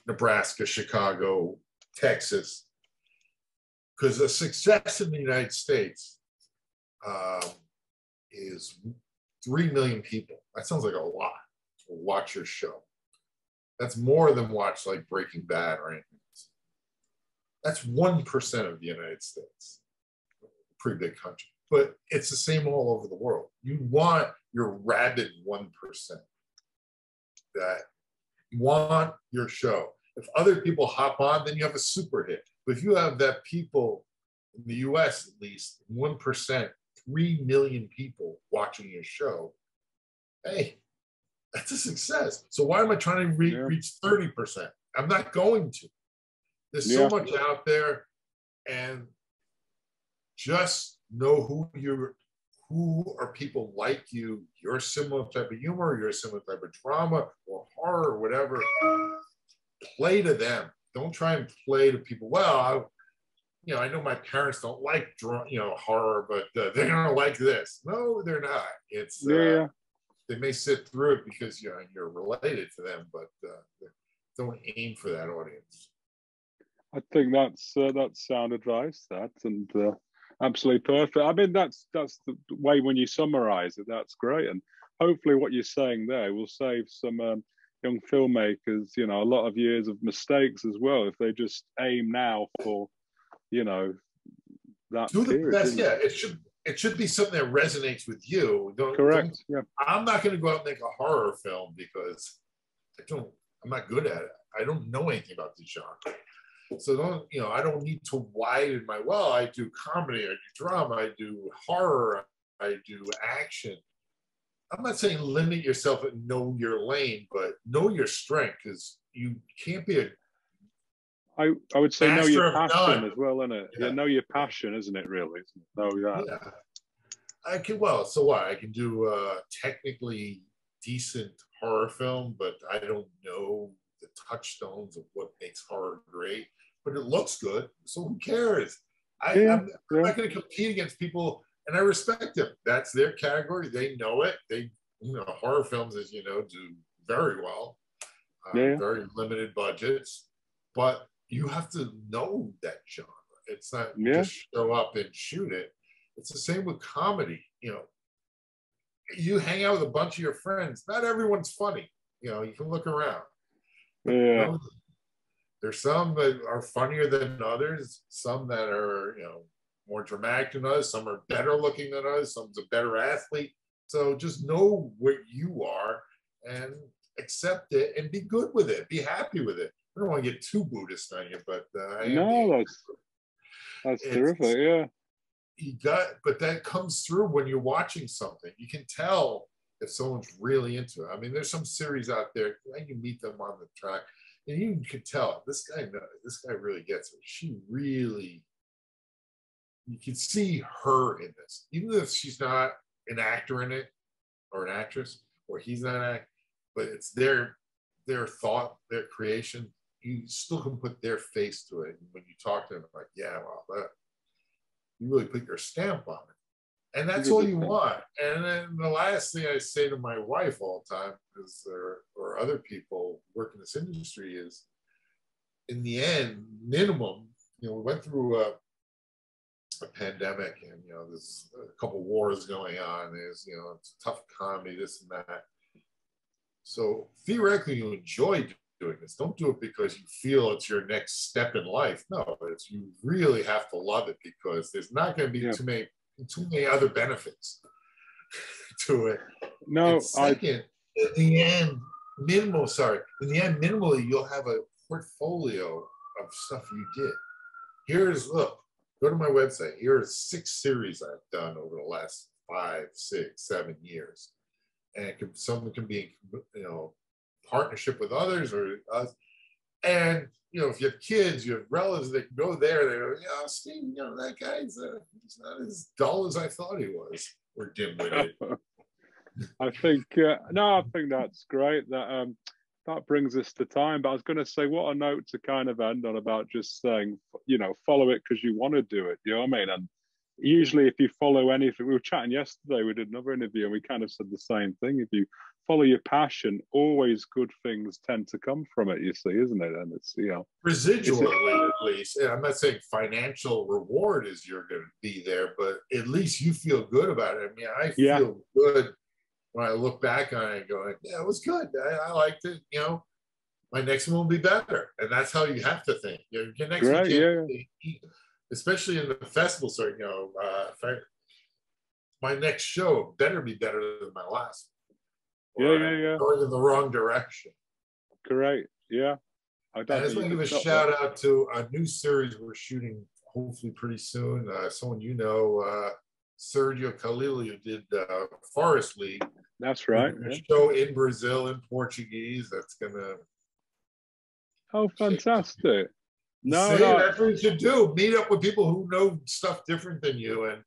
Nebraska, Chicago, Texas. Because the success in the United States, um, is three million people. That sounds like a lot to watch your show. That's more than watch like Breaking Bad or anything. That's 1% of the United States. Pretty big country. But it's the same all over the world. You want your rabid 1% that want your show. If other people hop on, then you have a super hit. But if you have that people in the US at least, 1%, 3 million people watching your show, hey, that's a success. So why am I trying to re- yeah. reach 30%? I'm not going to. There's yeah. so much out there, and just know who you're who are people like you, your similar type of humor, your similar type of drama or horror or whatever. Play to them. Don't try and play to people. Well, I, you know, I know my parents don't like, you know, horror, but uh, they're gonna like this. No, they're not. It's uh, yeah. They may sit through it because you know you're related to them, but uh, don't aim for that audience. I think that's uh, that's sound advice. That and uh, absolutely perfect. I mean, that's that's the way when you summarize it. That's great, and hopefully, what you're saying there will save some um, young filmmakers, you know, a lot of years of mistakes as well. If they just aim now for, you know, that do the best. Yeah, it should it should be something that resonates with you. Don't, Correct. Don't, yeah. I'm not going to go out and make a horror film because I don't. I'm not good at it. I don't know anything about the genre. So don't, you know, I don't need to widen my, well, I do comedy, I do drama, I do horror, I do action. I'm not saying limit yourself and know your lane, but know your strength because you can't be a I, I would say know your passion as well, isn't it? Yeah. yeah. know your passion, isn't it? Really? Know that. Yeah. I can well, so what? I can do a technically decent horror film, but I don't know the touchstones of what makes horror great but it looks good. So who cares? I, am yeah. not going to compete against people, and I respect them. That's their category. They know it. They, you know, horror films, as you know, do very well. Uh, yeah. Very limited budgets, but you have to know that genre. It's not yeah. just show up and shoot it. It's the same with comedy. You know, you hang out with a bunch of your friends. Not everyone's funny. You know, you can look around. Yeah. There's some that are funnier than others, some that are, you know, more dramatic than others, some are better looking than others, some's a better athlete. So just know what you are and accept it and be good with it, be happy with it. I don't want to get too Buddhist on you, but uh, no, that's that's it's, terrific. Yeah, you got, but that comes through when you're watching something. You can tell if someone's really into it. I mean, there's some series out there. You meet them on the track and you could tell this guy knows, this guy really gets it she really you can see her in this. Even if she's not an actor in it or an actress or he's not an actor but it's their their thought their creation you still can put their face to it. And when you talk to them like yeah well that you really put your stamp on it and that's all you want. And then the last thing I say to my wife all the time is there or other people work in this industry is in the end, minimum, you know, we went through a, a pandemic and you know, there's a couple wars going on, there's you know, it's a tough economy, this and that. So theoretically you enjoy doing this. Don't do it because you feel it's your next step in life. No, it's you really have to love it because there's not going to be yeah. too many too many other benefits <laughs> to it. No, and second, I, in the end, minimal. Sorry, in the end, minimally, you'll have a portfolio of stuff you did. Here's look. Go to my website. Here are six series I've done over the last five, six, seven years, and it can, some can be, you know, partnership with others or us. And you know, if you have kids, you have relatives that go there. They go, yeah, Steve, you know, that guy's uh, he's not as dull as I thought he was, or dim-witted. <laughs> <laughs> I think uh, no, I think that's great. That um, that brings us to time. But I was going to say, what a note to kind of end on about just saying, you know, follow it because you want to do it. You know what I mean? And usually, if you follow anything, we were chatting yesterday. We did another interview, and we kind of said the same thing. If you follow your passion, always good things tend to come from it. You see, isn't it? And it's you know residually at least. I'm not saying financial reward is you're going to be there, but at least you feel good about it. I mean, I feel good when I look back on it, going, "Yeah, it was good. I, I liked it." You know, my next one will be better, and that's how you have to think. Your, your next right, one, yeah. Especially in the festival circuit. You know, uh, I, my next show better be better than my last yeah, yeah, yeah. Going in the wrong direction. Correct. Yeah. I, I just want to give a shout that. out to a new series we're shooting hopefully pretty soon. Uh, someone you know, uh, Sergio Calillo did uh, Forest League. That's right. Yeah. Show in Brazil in Portuguese. That's gonna. Oh, fantastic! No, See, no, that's what you should do. Meet up with people who know stuff different than you, and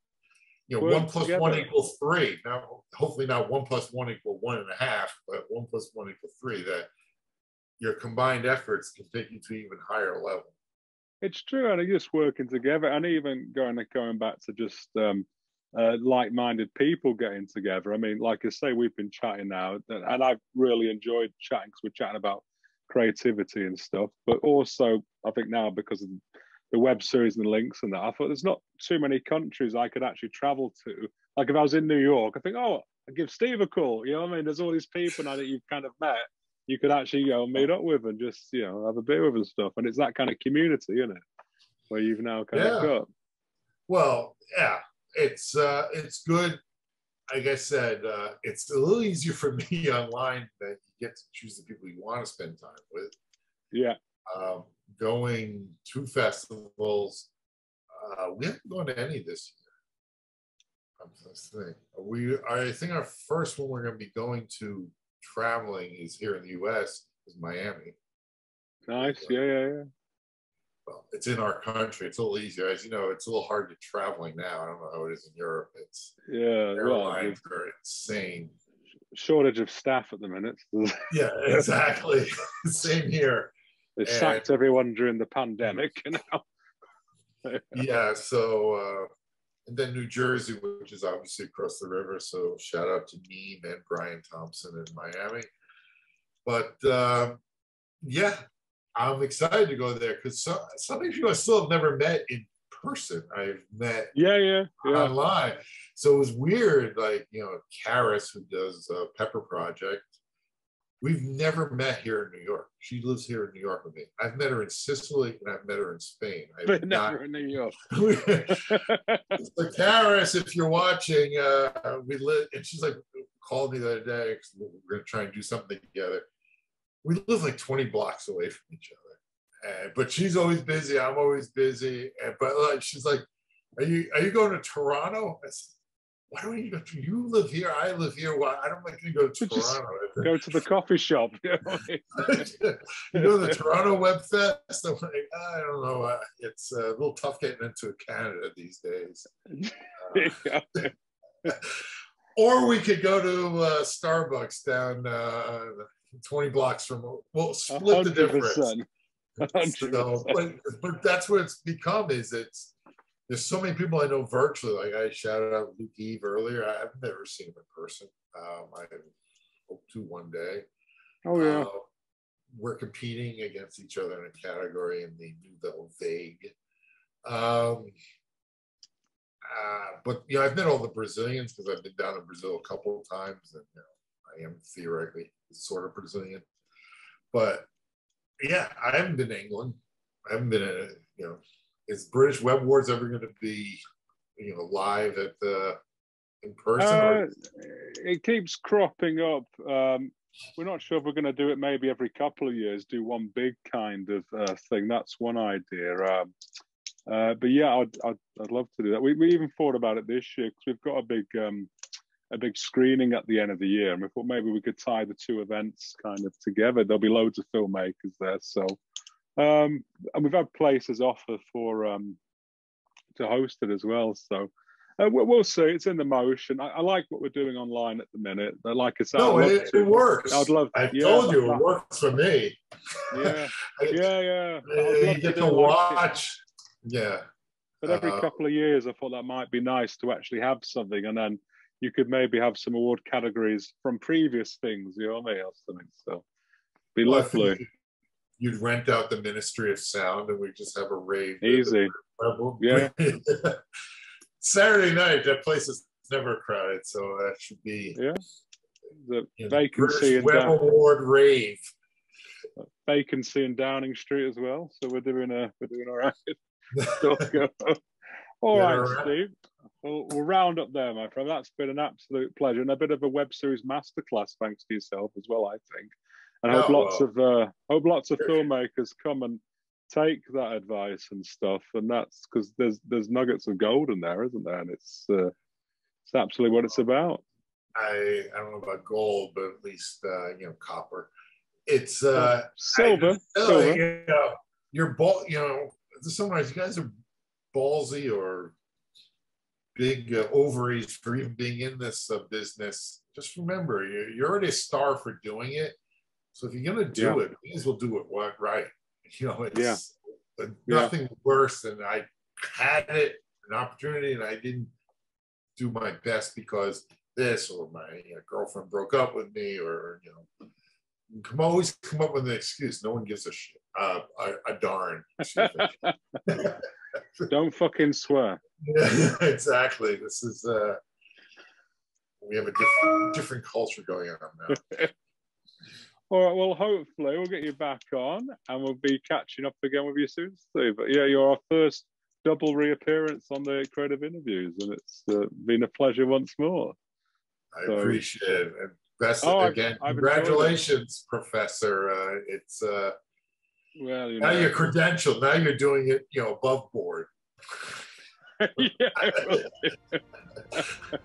you know, one plus together. one equals three. Now, hopefully not one plus one equal one and a half, but one plus one equals three. That your combined efforts can take you to even higher level. It's true, and just working together, and even going going back to just um, uh, like-minded people getting together. I mean, like I say, we've been chatting now, and I've really enjoyed chatting because we're chatting about creativity and stuff. But also, I think now because of the web series and the links and that. I thought there's not too many countries I could actually travel to. Like if I was in New York, I think, oh, I give Steve a call. You know what I mean? There's all these people now that you've kind of met. You could actually you know meet up with and just you know have a beer with and stuff. And it's that kind of community, isn't it? Where you've now kind yeah. of got. Well, yeah, it's uh, it's good. Like I said, uh, it's a little easier for <laughs> me online that you get to choose the people you want to spend time with. Yeah. Um, going to festivals. Uh, we haven't gone to any this year. I'm just thinking. We, I think our first one we're going to be going to traveling is here in the U.S. is Miami. Nice, yeah, yeah, yeah. Well, it's in our country. It's a little easier, as you know. It's a little hard to traveling now. I don't know how it is in Europe. It's yeah, airlines well, are insane. Shortage of staff at the minute. <laughs> yeah, exactly. <laughs> Same here. They and, sacked everyone during the pandemic. You know? <laughs> yeah. So, uh, and then New Jersey, which is obviously across the river. So shout out to Neem and Brian Thompson in Miami. But uh, yeah, I'm excited to go there because some, some of you I still have never met in person. I've met yeah, yeah, yeah. online. So it was weird, like you know, Karis, who does a Pepper Project, We've never met here in New York. She lives here in New York with me. I've met her in Sicily and I've met her in Spain. <laughs> I've but never in New York. <laughs> but Karis, if you're watching, uh, we live, and she's like called me the other day because we're going to try and do something together. We live like 20 blocks away from each other, uh, but she's always busy. I'm always busy. And, but like, she's like, "Are you are you going to Toronto?" I said, why don't you go to, you live here, I live here. Why I don't like to go to Toronto. go to the coffee shop. <laughs> <laughs> you know the Toronto Web Fest? I'm like, I don't know. Uh, it's a little tough getting into Canada these days. Uh, <laughs> or we could go to uh, Starbucks down uh, 20 blocks from, we'll split 100%. the difference. So, but, but that's what it's become is it's there's so many people I know virtually. Like I shouted out Luke Eve earlier. I've never seen him in person. Um, I hope to one day. Oh yeah. Uh, we're competing against each other in a category in the Nouvelle Vague. Um, uh, but you know, I've met all the Brazilians because I've been down in Brazil a couple of times, and you know, I am theoretically sort of Brazilian. But yeah, I haven't been to England. I haven't been in, you know, is British Web Awards ever going to be, you know, live at the in person? Uh, it keeps cropping up. Um, we're not sure if we're going to do it. Maybe every couple of years, do one big kind of uh, thing. That's one idea. Um, uh, but yeah, I'd, I'd, I'd love to do that. We, we even thought about it this year because we've got a big um, a big screening at the end of the year, and we thought maybe we could tie the two events kind of together. There'll be loads of filmmakers there, so um, and we've had places offer for um, to host it as well. So uh, we'll, see. It's in the motion. I, I, like what we're doing online at the minute. Like I said, no, it, it, works. I'd love. I yeah, told you it works for me. <laughs> <laughs> Yeah, yeah, yeah. You get to, to watch. yeah. But every uh, couple of years, I thought that might be nice to actually have something, and then you could maybe have some award categories from previous things, you know what I mean, or something. So be well, lovely. You'd rent out the Ministry of Sound, and we just have a rave. Easy. Yeah. <laughs> Saturday night, that place is never crowded, so that should be. Yeah. The vacancy in Web Down- Award rave. Vacancy in Downing Street as well, so we're doing a we're doing all <laughs> right. all right, Steve. We'll, we'll, round up there, my friend. That's been an absolute pleasure and a bit of a web series masterclass, thanks to yourself as well. I think, and I hope oh, lots well. of uh, hope lots of filmmakers come and take that advice and stuff. And that's because there's there's nuggets of gold in there, isn't there? And it's uh, it's absolutely what it's about. I I don't know about gold, but at least uh, you know copper. It's uh, silver. I, silver. You know, you're ball. You know, to summarize, you guys are ballsy or big uh, ovaries for even being in this uh, business. Just remember, you're, you're already a star for doing it. So if you're gonna do yeah. it, may as well do it right. <laughs> You know, it's yeah. nothing yeah. worse than I had it, an opportunity, and I didn't do my best because this or my you know, girlfriend broke up with me or you know come always come up with an excuse no one gives a shit uh, a, a darn <laughs> <laughs> don't fucking swear yeah, exactly this is uh we have a different different culture going on now all right well hopefully we'll get you back on and we'll be catching up again with you soon Steve. but yeah you're our first double reappearance on the creative interviews and it's uh, been a pleasure once more I so, appreciate it. And best oh, again, I've, I've congratulations, Professor. Uh, it's uh, well, you now know. you're credentialed. Now you're doing it, you know, above board. <laughs> yeah. <laughs> <laughs>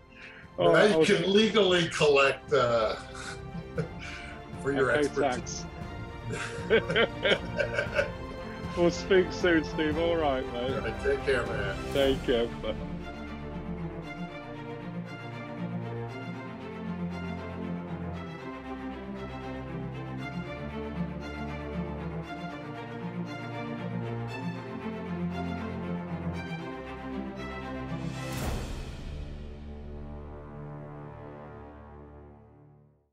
oh, now you can legally collect uh, for your expertise. <laughs> we'll speak soon, Steve. All right, mate. All right, take care, man. Take care.